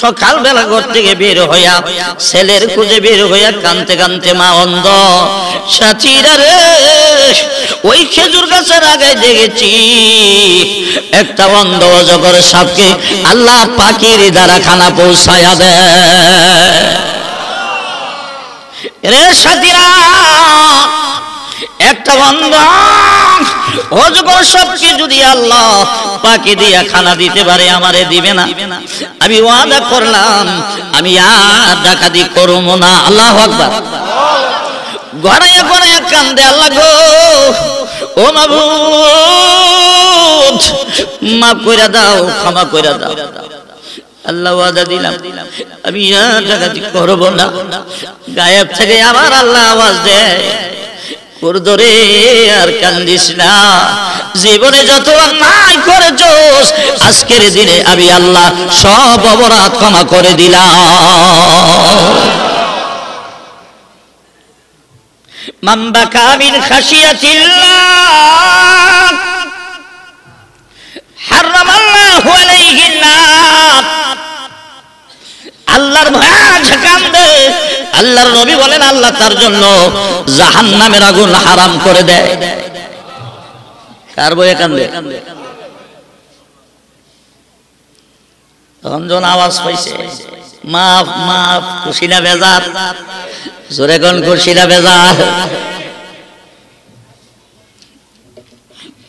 সকালবেলা ঘর থেকে বের হইয়া, ছেলের খুঁজে বের হইয়া কানতে কানতে মা অন্ধ। সাথীরা রে, ওই খেজুর গাছের আগে দেখেছি। একটা অন্ধ অজগর সাপকে আল্লাহ পাখির দ্বারা খানা পৌঁছায়া দেয়। রে সাথীরা, একটা বন্ধ অজগর সবকে যদি আল্লাহ পাখি দিয়া খানা দিতে পারে, আমারে দিবে না। আমি ওয়াদা করলাম, আমি আর ডাকাতি করব না। আল্লাহ আকবার। গড়াইয়া গড়াইয়া কান্দে আল্লাহ গো। ও মাবুদ মাফ কইরা দাও, ক্ষমা কইরা দাও। আল্লাহ ওয়াদা দিলাম। আমি ডাকাতি করব না। গায়েব থেকে আবার আল্লাহ আওয়াজ দেয়। কুরদরে আর কান্দিস না। জীবনে যত অন্যায় করেছোস, আজকের দিনে আমি আল্লাহ সব অপরাধ ক্ষমা করে দিলাম। আল্লাহর কান্দে আল্লাহর নবী বলেন, আল্লাহ তার জন্য জাহান্নামের আগুন হারাম করে দেয়। কার বয়ে কান্দে? তখন যখন আওয়াজ পাইছে মাফ মাফ খুশি না বেজার। জোরে কোন খুশি না বেজার?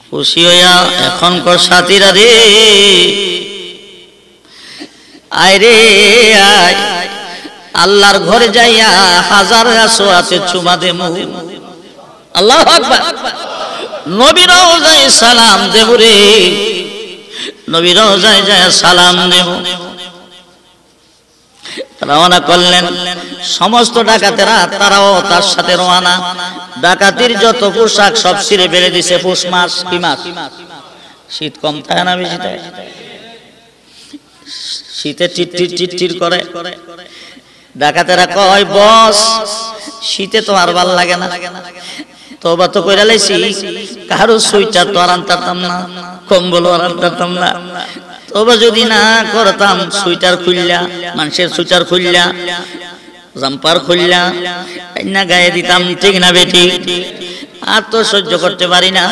খুশি হইয়া এখনকার সাথীরা রে আয় রে, আয়। আল্লাহর ঘরে যাইয়া হাজার আসো, আছে চুমা দে আল্লাহ নবীরাও যাই সালাম দেব রে। নবীরাও যাই যায় সালাম দেব। রওনা করলেন। সমস্ত ডাকাতেরা তারাও তার সাথে রওনা। ডাকাতির যত পোশাক সব ছিঁড়ে ফেলে দিছে পুষ মাস কি মাস শীত কম থাকে না বেশি থাকে শীতে চিটচির চিটচির করে। ডাকাতেরা কয়, বস, শীতে তো আর ভালো লাগে না। তোবা তো কইরা লাইছি, কারও সুইটার তো আর আনতাম না কম্বল আর আনতাম না। তোবা যদি না করতাম সুইটার খুললা, মানুষের সুইটার খুললা, জাম্পার খুললা না গায়ে দিতাম, ঠিক না বেটি? আর তো সহ্য করতে পারি না।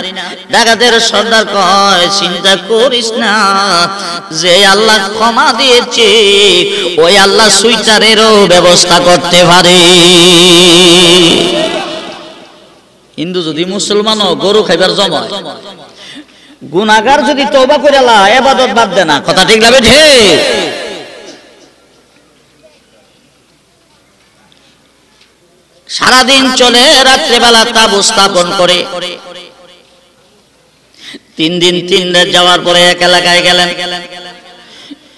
ডাকাতের সর্দার কয়, চিন্তা করিস না, যে আল্লাহ ক্ষমা দিয়েছে, ওই আল্লাহ সুইটারেরও ব্যবস্থা করতে পারে। হিন্দু যদি মুসলমানও গরু খাইবার জমায় গুনাগার যদি তওবা করে লা এবাদত বাদ দে না। কথা ঠিক লাগবে ঠিক? সারাদিন চলে, রাত্রেবেলা তাবু স্থাপন করে। তিন দিন তিন রাত যাওয়ার পরে এক এলাকায় গেলেন।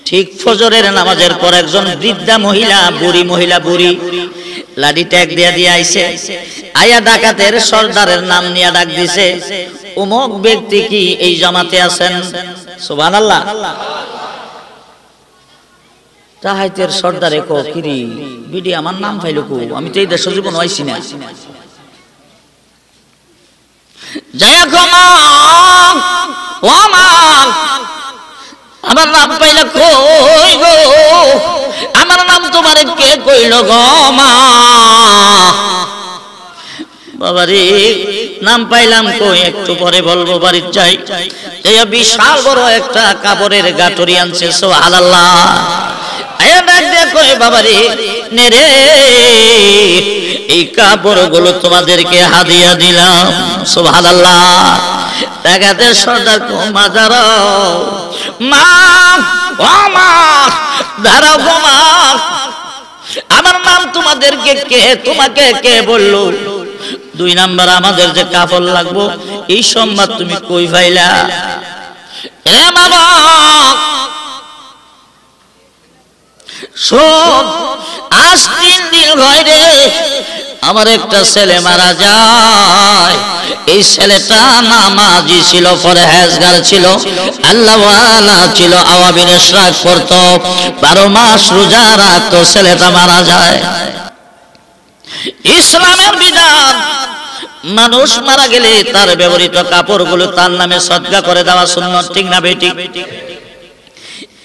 ঠিক ফজরের নামাজের পর একজন বৃদ্ধা মহিলা, বুড়ি মহিলা, বুড়ি। লাডি ট্যাগ দিয়া দিয়ে আইছে। আয়া ডাকাতের সর্দারের নাম নিয়ে ডাক দিছে। অমুক ব্যক্তি কি এই জামাতে আছেন? সুবহানাল্লাহ। তাহাইতের সর্দারে কো, কিরি, বিডি, আমার নাম ফাইল কো? আমি তো এই দেশ জীবন হইছি না। জয়া কমা ও আমার নাম পাইলে কই গো? আমার নাম তোমার কে কইল গো মা? নাম পাইলাম কই? একটু পরে বলব বাড়ির যাই এই বিশাল বড় একটা কাপড়ের গাটরি আনছে দিয়ে কই বাবারে এই কাপড়গুলো তোমাদেরকে হাদিয়া দিলাম, সুবহানাল্লাহ। দেখাতে সর্দার মা দাঁড়াও মা মা দাঁড়াও গো আমার নাম তোমাদেরকে কে, তোমাকে কে বলল? দুই নাম্বার, আমাদের যে কাপড় লাগবো, এই সংবাদ তুমি কই পাইলা? এ বাবা! শোন, আজ তিন দিন ঘরে আমার একটা ছেলে মারা যায়। এই ছেলেটা নামাজি ছিল ফরহেজগার ছিল, আল্লাহওয়ালা ছিল আওয়াবিন ইশরাক করতো বারো মাস রোজা রাখতো, ছেলেটা মারা যায়। ইসলামের বিধান, মানুষ মারা গেলে তার ব্যবহৃত কাপড়গুলো তার নামে সদকা করে দেওয়া সুন্নত, ঠিক না বেটি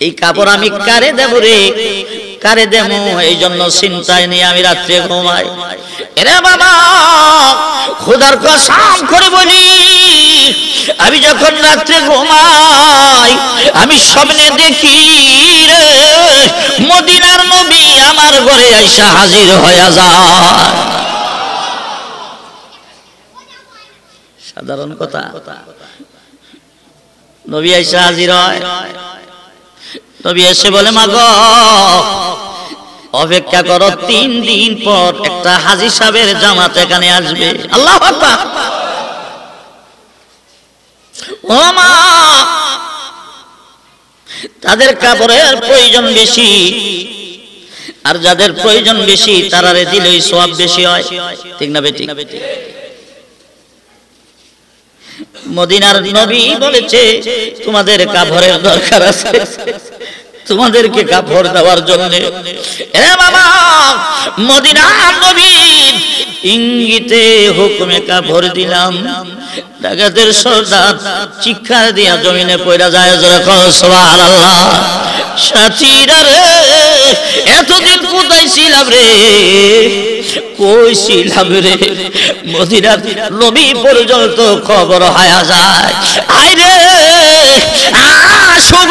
এই কাপড় আমি কারে দেব রে? কারে দেব এই জন্য চিন্তায় নিয়ে আমি রাত্রে ঘুমাই। এরে বাবা, খুদার কসম করে বলি, আমি যখন রাত্রে ঘুমাই, আমি স্বপ্নে দেখি রে, মদিনার নবী আমার ঘরে আইসা হাজির হয়ে যায়। সাধারণ কথা। নবী আইসা হাজির হয়। নবী এসে বলে মা অপেক্ষা করো, তিন দিন পর একটা হাজি সাহেবের জামাত এখানে আসবে। আল্লাহ তাদের কাপড়ের প্রয়োজন বেশি, আর যাদের প্রয়োজন বেশি, তারা দিলেই সব বেশি হয়। ঠিক না বেটি মদিনার নবী বলেছে, তোমাদের কাপড়ের দরকার আছে। তোমাদেরকে কাপড় দেওয়ার জন্য। ইঙ্গিতে হুকুমে কাপড় দিলাম। ডাকাতের সর্দার চিৎকার দিয়া জমিনে পয়রা যায় রে, এতদিন কোথায় ছিলাম রে? রে? নবী পর্যন্ত খবর হায়া যায়। আইরে আসুক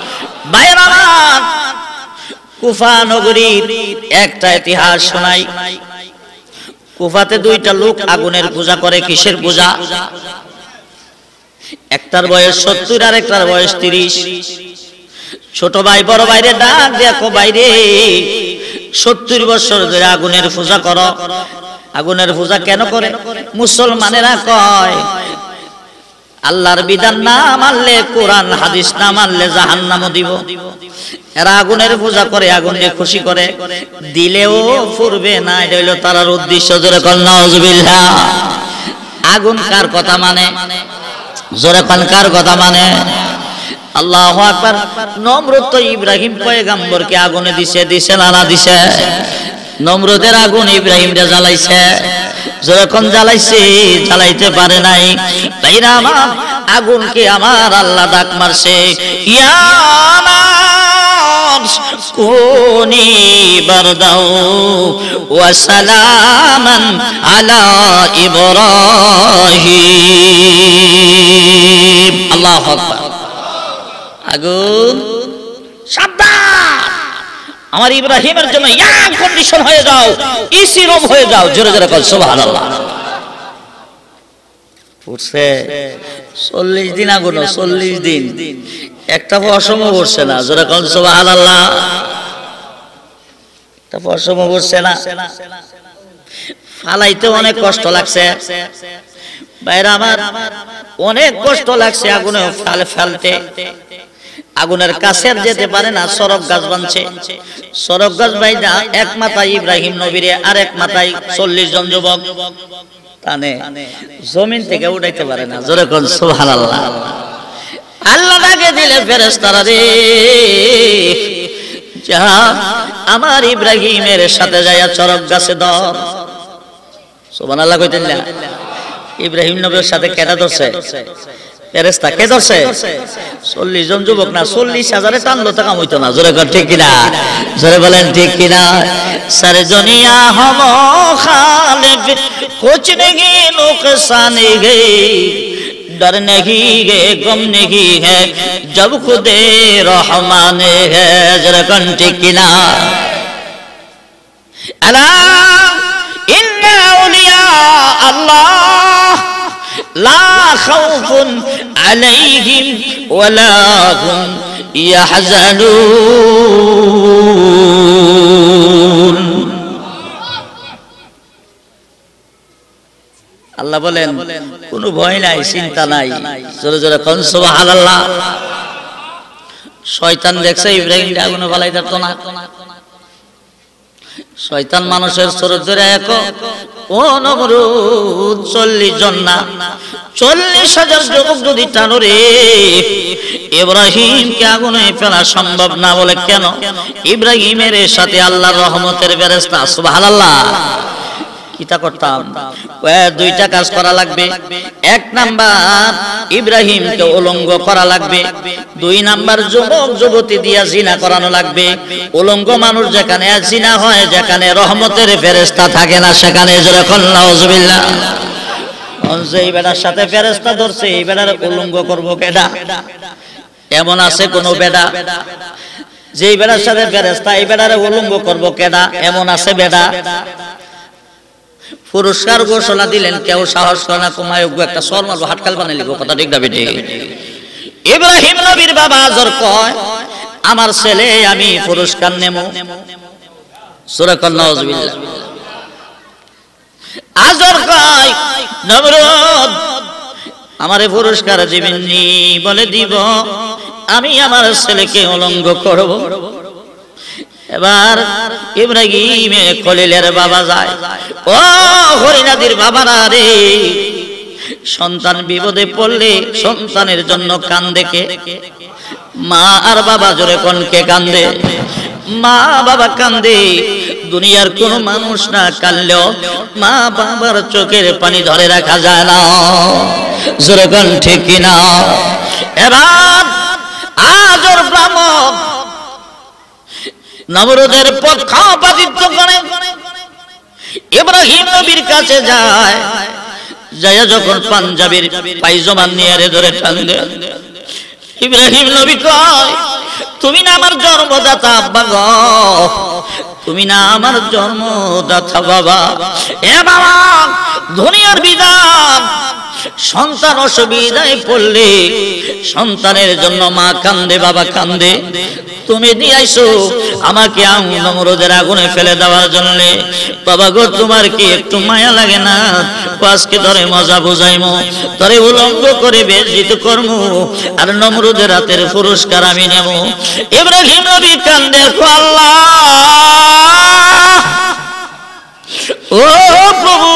কুফা নগরীর একটা ইতিহাস শোনাই। কুফাতে দুইটা লোক আগুনের পূজা করে, কিসের পূজা? একটার বয়স সত্তর আর একটার বয়স তিরিশ। ছোট ভাই, বড় বাইরে ডাক দেখো বাইরে সত্তর বছর ধরে আগুনের পূজা করো। আগুনের পূজা কেন করে? মুসলমানেরা কয় আল্লাহর বিধান না মানলে কোরআন, হাদিস না মানলে জাহান্নামও দিব। এরা আগুনের পূজা করে, আগুন দিয়ে খুশি করে। দিলেও ফুরবে না, এটা হইল তারার উদ্দেশ্য, জোরে কল নাউজুবিল্লাহ। আগুন কার কথা মানে? জোরে কল কার কথা মানে? আল্লাহ আকবার, নমরুদ ইব্রাহিম পয়গাম্বরকে আগুনে দিছে দিছে না না দিছে? নমরুদের আগুন ইব্রাহিম রে জ্বালাইছে। যখন জ্বালাইছে জ্বালাইতে পারে নাই। তাইরা আমার আগুনকে আমার আল্লাহ ডাক মারছে। আগুন। সাবধান। আমার ইব্রাহিমের জন্য ইয়াং কন্ডিশন হয়ে যাও ইসি রুম হয়ে যাও। জোরে জোরে কল, সুবহানাল্লাহ। উঠছে চল্লিশ দিন আগুন চল্লিশ দিন। একটা পশম উঠছে না। জোরে কল, সুবহানাল্লাহ। একটা পশম উঠছে না। ফালাইতে অনেক কষ্ট লাগছে। বাইরে আমার, অনেক কষ্ট লাগছে আগুনে ফাল, ফেলতে। আগুনের কাছে আর যেতে পারে না সরক গাছ বানছে। সরক গাছ বাইনা এক মাথায় ইব্রাহিম নবীরে আর এক মাথায় চল্লিশ জন যুবক। টানে জমিন থেকে উঠাইতে পারে না। জোরে কোন সুবহানাল্লাহ। আল্লাহ ডাকে দিলে ফেরেশতারা রে যা আমার ইব্রাহিমের সাথে যাইয়া চরক গাছে ধর। সুবহানাল্লাহ কইতেন না। ইব্রাহিম নবীর সাথে কেটা ধরছে? ফেরেস্তা কে ধরছে চল্লিশ জন যুবক না চল্লিশ হাজারে টানলো টাকা হইতো না জোরে কর ঠিক কিনা জোরে বলেন ঠিক কিনা সারে জনিয়া হম খালে कुछ नहीं नुकसान गे डर नहीं गे गम नहीं है जब खुदे रहमान है जरा कंठी किना अला इन्ना उलिया अल्लाह لا خوف عليهم ولا هم يحزنون আল্লাহ বলেন কোনো ভয় নাই চিন্তা নাই জোরে জোরে কোন সুবহানাল্লাহ শয়তান দেখছে ইব্রাহিম আগুনে বালাই ধরতো না শয়তান মানুষের সরজরে এক। ও নমরুদ চল্লিশ জন না। চল্লিশ হাজার যুবক যদি টানো রে, ইব্রাহিমকে আগুনে ফেলা সম্ভব না বলে কেন? ইব্রাহিমের সাথে আল্লাহর রহমতের বেরেস্তা সুবহানাল্লাহ। কিতা করতাম। দুইটা কাজ করা লাগবে। এক নাম্বার, ইব্রাহিমকে উলঙ্গ করা লাগবে। দুই নাম্বার, যুবক, যুবতী দিয়া জিনা করানো লাগবে। উলঙ্গ মানুষ যেখানে জিনা হয়, যেখানে রহমতের ফেরেস্তা থাকে না, সেখানে যেরকম নাউজুবিল্লাহ। এই বেটার সাথে ফেরেস্তা ধরছে, এই উলঙ্গ করব কেডা? এমন আছে কোন বেডা? যে বেড়ার সাথে ফেরেস্তা এই বেড়ারে উলঙ্গ করব কেডা? এমন আছে বেডা? পুরস্কার ঘোষণা দিলেন, কেউ সাহস করে না কমায় একটা মারবো হাটকাল বানিয়ে লিখব কথা ঠিক দাবি ঠিক ইব্রাহিম নবীর বাবা আজর কয়, আমার ছেলে, আমি পুরস্কার নেব। সূরা নওয়াজবিল্লাহ আজর কয় নমরুদ আমারে পুরস্কার দিবেননি বলে দিব, আমি আমার ছেলেকে অলঙ্গ করব। এবার ইব্রাহিম খলিলের বাবা যায়। ও হরিনাদির বাবারা রে, সন্তান বিপদে পড়লে সন্তানের জন্য কান দেখে মা আর বাবা জোরে কনকে কান্দে। মা বাবা কান্দে। দুনিয়ার কোন মানুষ না কানলেও মা বাবার চোখের পানি ধরে রাখা যায় না। জোরে কন ঠিক কিনা এবার আজর ব্রাহ্মণ নবরোদের পক্ষপাতিত্ব করে ইব্রাহিম নবীর কাছে যায়। যায় যখন পাঞ্জাবির পাইজমান নিয়ে ধরে টান ইব্রাহিম নবী কয়, তুমি না আমার জন্মদাতা, আব্বা গো? তুমি না আমার জন্মদাতা, বাবা? এ বাবা দুনিয়ার বিধান সন্তান অসুবিধায় পড়লে সন্তানের জন্য মা কান্দে, বাবা কান্দে। তুমি দিয়ে আইসো, আমাকে নমরদের আগুনে ফেলে দেওয়ার জন্য। বাবা গো, তোমার কি একটু মায়া লাগে না? আজকে ধরে মজা বুঝাইমো তরে উলঙ্গ করে বেজিত কর্ম, আর নমরুদের হাতের পুরস্কার আমি নেব। ইব্রাহিম নবী কান্দে আল্লাহ! ও প্রভু!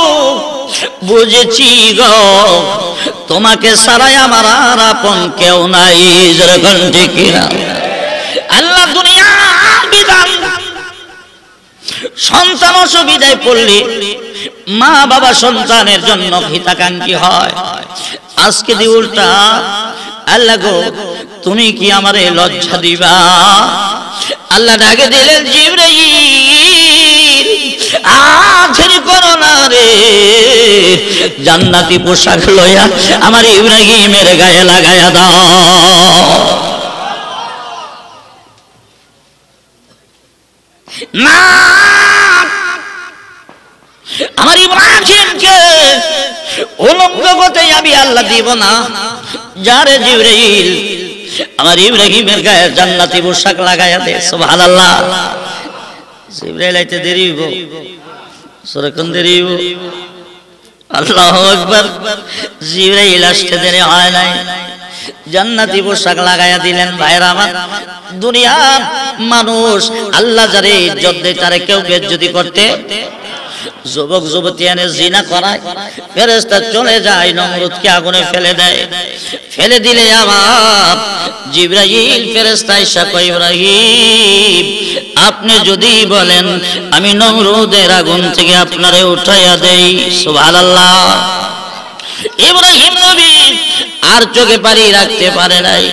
বুঝেছি গো, তোমাকে সারাই আমার আর আপন কেউ নাই আল্লাহ সন্তান অসুবিধায় পড়লে মা বাবা সন্তানের জন্য হিতাকাঙ্ক্ষী হয়। আজকে দি উল্টা, আল্লাহ গো, তুমি কি আমারে লজ্জা দিবা? আল্লাহ ডাকে দিলেন জিব্রাইল। আছের করো রে। জান্নাতি পোশাক লইয়া আমার ইব্রাহিমের গায়ে লাগায়া দাও। না আমার ইব্রাহিমকে উলঙ্গ করতে আমি আল্লাহ দিব না। যারে জিব্রাইল আমার ইব্রাহিমের গায়ে জান্নাতি পোশাক লাগায়া দে, সুবহানাল্লাহ। জিব্রাইল আইতে দেরি হইব। সরকন দেরি হইব? আল্লাহু আকবার। জিব্রাইল আসতে দেরি হয় নাই। জান্নাতি পোশাক লাগাইয়া দিলেন ভাইরা আমার। দুনিয়ার মানুষ আল্লাহ যারে ইজ্জত দেয়, তারে কেউ বেজ্জতি করতে যুবক যুবতী এনে জিনা করায় ফেরেস্তা চলে যায়, নমরুদকে আগুনে ফেলে দেয়। ফেলে দিলে আমার জিব্রাইল ফেরেস্তা ইসা কয়, ইব্রাহিম, আপনি যদি বলেন, আমি নমরুদের আগুন থেকে আপনারে উঠাইয়া দেই। সুবহানাল্লাহ। ইব্রাহিম নবী আর চোখে পারি রাখতে পারে নাই।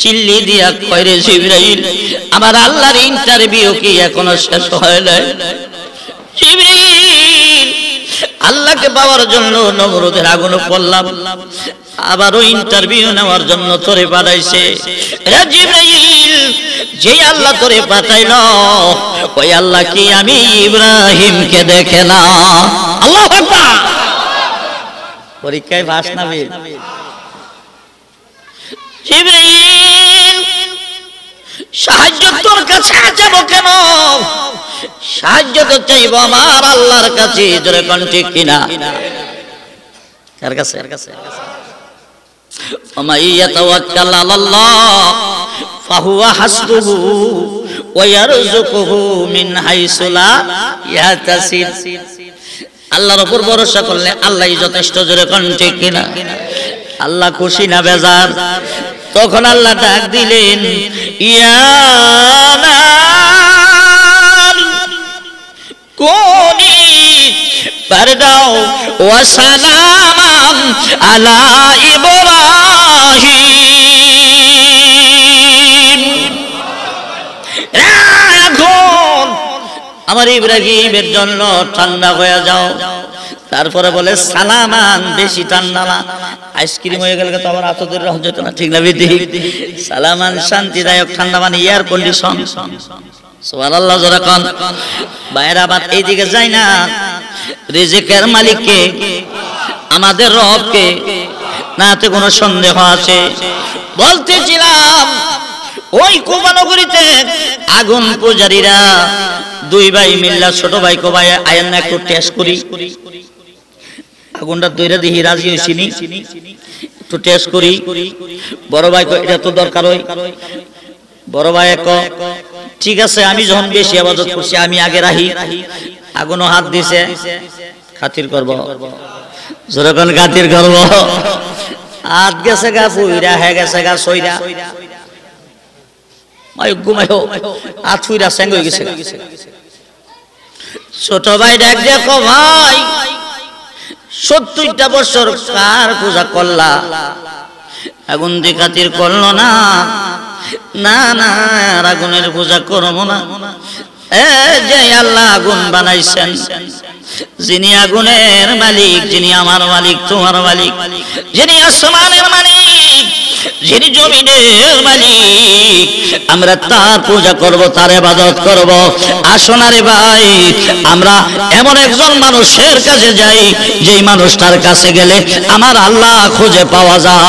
চিল্লি দিয়া কয়রে জিব্রাইল, আমার আল্লাহর ইন্টারভিউ কি এখনও শেষ হয় নাই? আল্লাহকে পাওয়ার জন্য নমরুদের আগুন পড়লাম আবারও ইন্টারভিউ নেওয়ার জন্য তোরে পাঠাইছে। যে আল্লাহ তোরে পাঠাইল, ওই আল্লাহ কি আমি ইব্রাহিমকে দেখে না আল্লাহ পরীক্ষায় ভাস জিব্রাইল সাহায্য তোর কাছে যাব কেন সাহায্য তো চাইব আমার আল্লাহর কাছে জোরে কোন ঠিক কিনা কার কাছে কার কাছে ومن يتوكل على الله فهو حسبه ويرزقه من حيث لا يحتسب আল্লাহর উপর ভরসা করলে আল্লাহই যথেষ্ট জোরে কোন ঠিক কিনা আল্লাহ খুশি না বেজার তখন আল্লাহ ডাক দিলেন কোনি পারদাও ওয়াসালাম আলা ইব্রাহিম। আমার ইব্রাহিমের জন্য ঠান্ডা হয়ে যাও। তারপরে বলে, সালামান, বেশি ঠান্ডা না। আইসক্রিম হয়ে গেলে তো আবার আতদের রহ যেত না, ঠিক না বিধি? সালামান শান্তিদায়ক, ঠান্ডা মানে এয়ার কন্ডিশন সুবহানাল্লাহ জোরে কোন বাইরে না। রিজিকের মালিককে, আমাদের রবকে নাতে কোনো সন্দেহ আছে? বলতেছিলাম, ওই কুমানগরীতে আগুন পূজারীরা দুই ভাই মিল্লা, ছোট ভাই কো ভাই আয়েন না একটু টেস্ট করি। আগুনটা দইরা দিহি, রাজি হইছিনি একটু টেস্ট করি। বড় ভাই কো, এটা তো দরকার হই বড় ভাই ক ঠিক আছে, আমি যখন বেশি আবাদত করছি, আমি আগে রাহি। আগুনও হাত দিছে। খাতির করব। যেরকম খাতির করব? হাত গেছে গা ফুইরা হে গেছে গা, সইরা। মাই ঘুমাইও হাত ফুইরা স্যাং হয়ে গেছে ছোট ভাই ডাক দেখো ভাই, সত্তরটা বছর কার পূজা করলা? আগুন দিয়ে খাতির করল না। না না আগুনের পূজা করব না। যে আল্লাহ আগুন বানাইছেন, যিনি আগুনের মালিক, যিনি আমার মালিক, তোমার মালিক, যিনি আসমানের মালিক, যিনি জমিনের মালিক, আমরা তার পূজা করব, তার ইবাদত করব। আসুন আরে ভাই, আমরা এমন একজন মানুষের কাছে যাই, যেই মানুষটার কাছে গেলে আমার আল্লাহ খুঁজে পাওয়া যায়।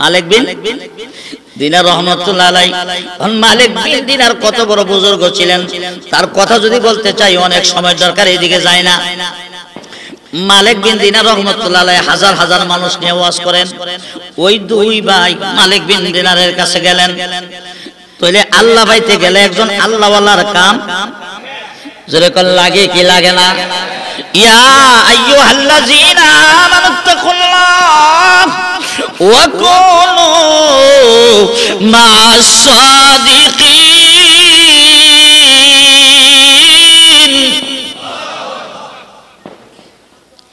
মালিক বিন দিনার রহমতুল্লাহ মালিক বিন দিনার কত বড় বুজুর্গ ছিলেন, তার কথা যদি বলতে চাই, অনেক সময় দরকার, এদিকে যায় না। মালিক বিন দিনার রহমতুল্লাহ হাজার হাজার মানুষ নিয়ে ওয়াজ করেন। ওই দুই ভাই মালিক বিন দিনারের কাছে গেলেন। তাহলে আল্লাহ ভাইতে গেলে একজন আল্লাহওয়ালার কাম যেরকম লাগে কি লাগে না। ইয়া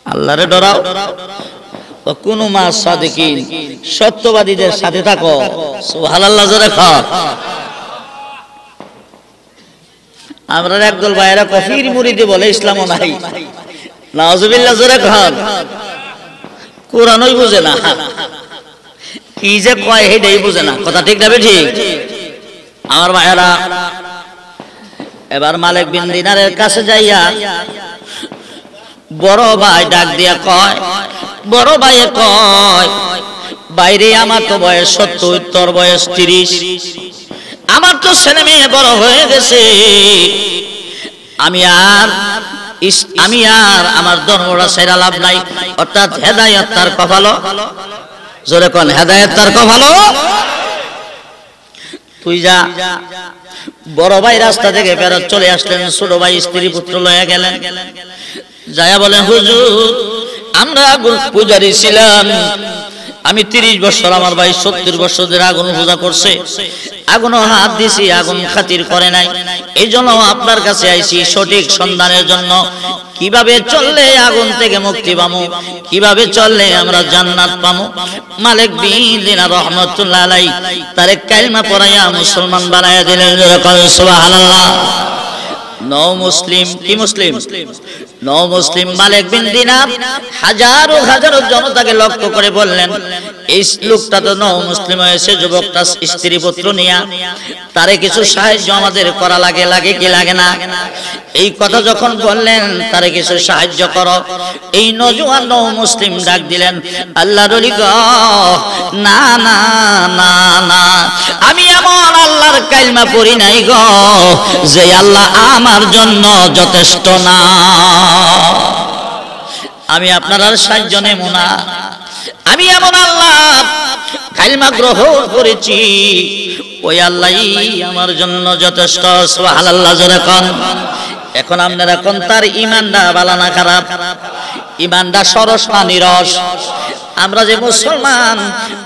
আল্লাহরে ডরাও। ওয়া কুনু মা'আস সাদিকিন সত্যবাদীদের সাথে থাকো। সুবহানাল্লাহ জোরে খাও আমরা একদল ভাইয়েরা কফির মুড়িতে বলে, ইসলামও নাই। নাজুবিল্লাহ জোরে খান কোরআনই বুঝে না। কি যে কয় হেটাই বুঝে না। কথা ঠিক যাবে ঠিক? আমার ভাইয়েরা, এবার মালিক বিন দিনারের কাছে যাইয়া বড় ভাই ডাক দিয়া কয়, বড় ভাইয়ে কয়, বাইরে আমার তো বয়স সত্তর, তোর বয়স তিরিশ। আমার তো ছেলে মেয়ে বড় হয়ে গেছে। আমি আর আমি আর আমার ধর্মটা সেরা লাভ নাই। অর্থাৎ হেদায়ত তার কপালো জোরে কোন, হেদায়ত তার কপালো তুই যা, বড় ভাই রাস্তা থেকে ফেরত চলে আসলেন, ছোট ভাই স্ত্রী পুত্র লয়ে গেলেন। যায়া বলেন হুজুর, আমরা পূজারি ছিলাম। আমি তিরিশ বছর আমার ভাই সত্তর বছর ধরে আগুন পূজা করছে। আগুন হাত দিছি, আগুন খাতির করে নাই। এই জন্য আপনার কাছে আইছি সঠিক সন্ধানের জন্য। কীভাবে চললে আগুন থেকে মুক্তি পামু? কীভাবে চললে আমরা জান্নাত পামু? মালিক বিদিনা রহমতুল্লাহ আলাই তারে কালমা পড়াইয়া মুসলমান বানাইয়া দিলেন। সুবহানাল্লাহ। নও মুসলিম, কি মুসলিম? মুসলিম মালিক বিন দিনার হাজারো হাজারো জনতাকে লক্ষ্য করে বললেন, এই লোকটা তো নও মুসলিম হয়েছে যুবকটা স্ত্রী পুত্র নিয়া, তারে কিছু সাহায্য আমাদের করা লাগে লাগে কি লাগে না? এই কথা যখন বললেন, তারে কিছু সাহায্য করো। এই নজওয়ান নও মুসলিম ডাক দিলেন, আল্লাহ রলি গ, না না না না, আমি এমন আল্লাহর কালমা পড়ি নাই গ, যে আল্লাহ আমার জন্য যথেষ্ট না। আমি আপনার আর সাহায্য নেব না। আমি এমন আল্লাহ, কালমা গ্রহণ করেছি। ওই আল্লাহই আমার জন্য যথেষ্ট এখন আপনারা কোন তার ইমানটা বালানা খারাপ? ইমানটা সরস না নিরস? আমরা যে মুসলমান,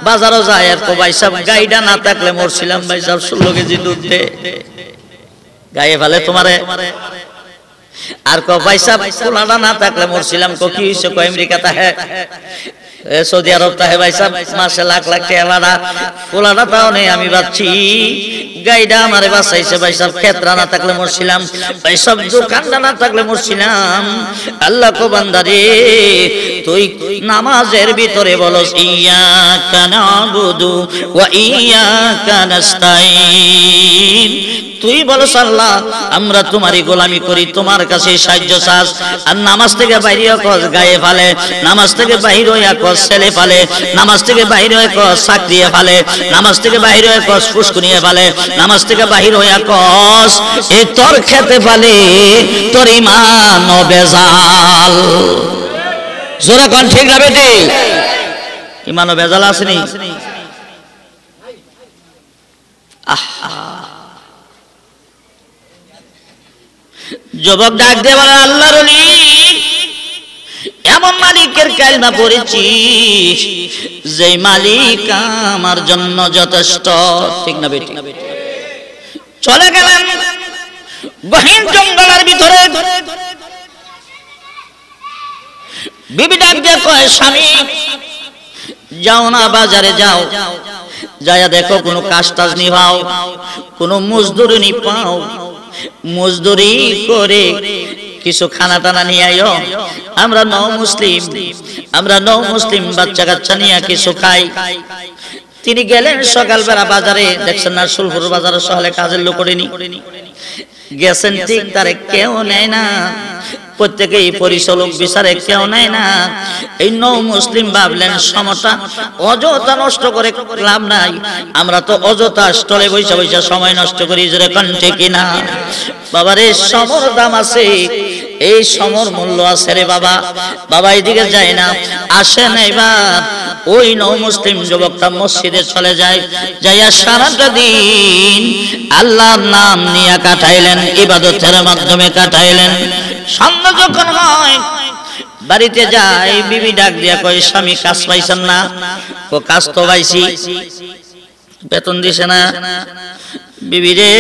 বাজারও যাই আর তো ভাই সাহেব গাইডা না থাকলে মরছিলাম, ভাই সাহেব ষোলো কেজি দুধ দে। গায়ে ফেলে তোমারে। আর ক পয়সা সাহেব না থাকলে মরছিলাম কো, কি হইছে? কো আমেরিকা তাহে সৌদি আরব তাহে সাহেব, মাসে লাখ লাখ টাকা কোলাটা তাও নেই, আমি ভাবছি, গাইডা আমারে বাঁচাইছে, ভাই খেতরা না থাকলে মরছিলাম, ভাই সব দোকানটা না থাকলে মরছিলাম, আল্লাহ কো বান্দারে তুই নামাজের ভিতরে বলস, ইয়াকা নাবুদু ওয়া ইয়াকা নাস্তাইন তুই বলস, আল্লাহ, আমরা তোমারই গোলামি করি, তোমার কাছে সাহায্য চাস। আর নামাজ থেকে বাইরে কস, গায়ে ফালে। নামাজ থেকে বাইরে হইয়া কস, ছেলে ফালে। নামাজ থেকে বাইরে হয়ে কস চাকরিয়ে ফালে। নামাজ থেকে বাইরে হয়ে কস ফুসকুনিয়ে ফালে। নামাজ থেকে বাহির হইয়া কস, এ তোর খেতে ফালে, তোর ইমান বেজাল। জোরে কন, ঠিক না বেটি? ইমান বেজাল আসেনি। যুবক ডাক দিয়ে বলে, আল্লাহর এমন মালিকের কালমা পড়েছি যে মালিক আমার জন্য যথেষ্ট। ঠিক না বেটি? চলে গেলেন গহীন জঙ্গলের ভিতরে। বিবি ডাক কয় স্বামী। যাও না বাজারে যাও। যায়া দেখো কোনো কাজ টাজ নিভাও, কোনো মজদুরি নি পাও মজদুরি করে কিছু খানা টানা নিয়ে আইও। আমরা নও মুসলিম, আমরা নও মুসলিম বাচ্চা কাচ্চা নিয়ে কিছু খাই। তিনি গেলেন সকালবেলা বাজারে, দেখছেন না সুলপুর বাজারে সহলে কাজের লোক করেনি গেছেন ঠিক তারে কেউ নেয় না। প্রত্যেকেই পরিচালক বিচারে কেউ নেয় না। এই নৌ মুসলিম ভাবলেন সমতা অযথা নষ্ট করে লাভ নাই। আমরা তো অযথা স্থলে বৈশা বৈশা সময় নষ্ট করি জোরে কণ্ঠে কিনা। বাবার এই সমর দাম আছে। এই সমর মূল্য আছে রে বাবা। বাবা, এদিকে যায় না। আসেন এবার। ওই নৌ মুসলিম যুবকটা মসজিদে চলে যায়। যাইয়া সারাটা দিন আল্লাহর নাম নিয়ে কাটাইলেন, ইবাদতের মাধ্যমে কাটাইলেন। সন্ধ্যা যখন হয়, বাড়িতে যাই বিবি ডাক দিয়া কয়, স্বামী, কাজ পাইছেন না? ও কাজ তো পাইছি। বেতন দিছে না? বিবি রে,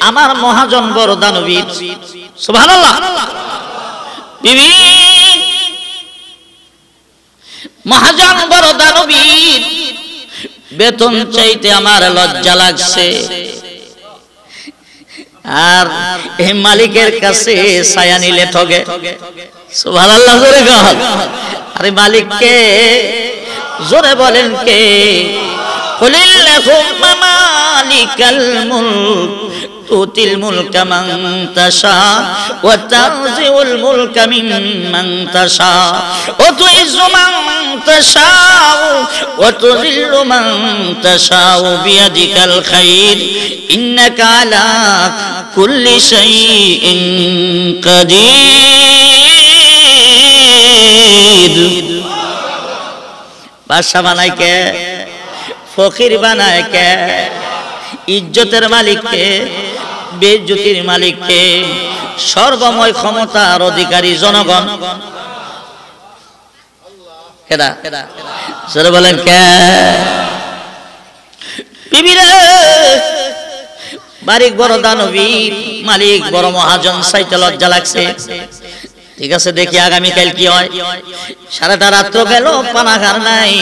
আমার মহাজন বড় দানবীর। সুবহানাল্লাহ। মহাজন বড় দানবীর বেতন চাইতে আমার লজ্জা লাগছে। আর এই মালিকের কাছে ছায়া নিলে ঠগে। সুবহানাল্লাহ, জোরে গল আরে মালিক কে জোরে বলেন কে? কুলিল্লাহুম্মা মালিকাল মুলক تؤتي الملك من تشاء وتنزع الملك ممن تشاء وتعز من تشاء وتذل من تشاء بيدك الخير إنك على كل شيء قدير বাদশা বানায় কে ফকির বানায় কে ইজ্জতের মালিককে বেজ্জতির মালিককে সর্বময় ক্ষমতার অধিকারী জনগণ। কেডা? সেটা বলেন, কে? বারিক বড় দানবীর মালিক, বড় মহাজন সাইতে লজ্জা লাগছে। ঠিক আছে, দেখি আগামীকাল কি হয়। সারাটা রাত্র গেল পানাঘার নাই।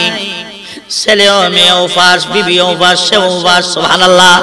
ছেলেও, মেয়েও ফাঁস বিবিও ফাঁস সেও ফাঁস সুবহানাল্লাহ।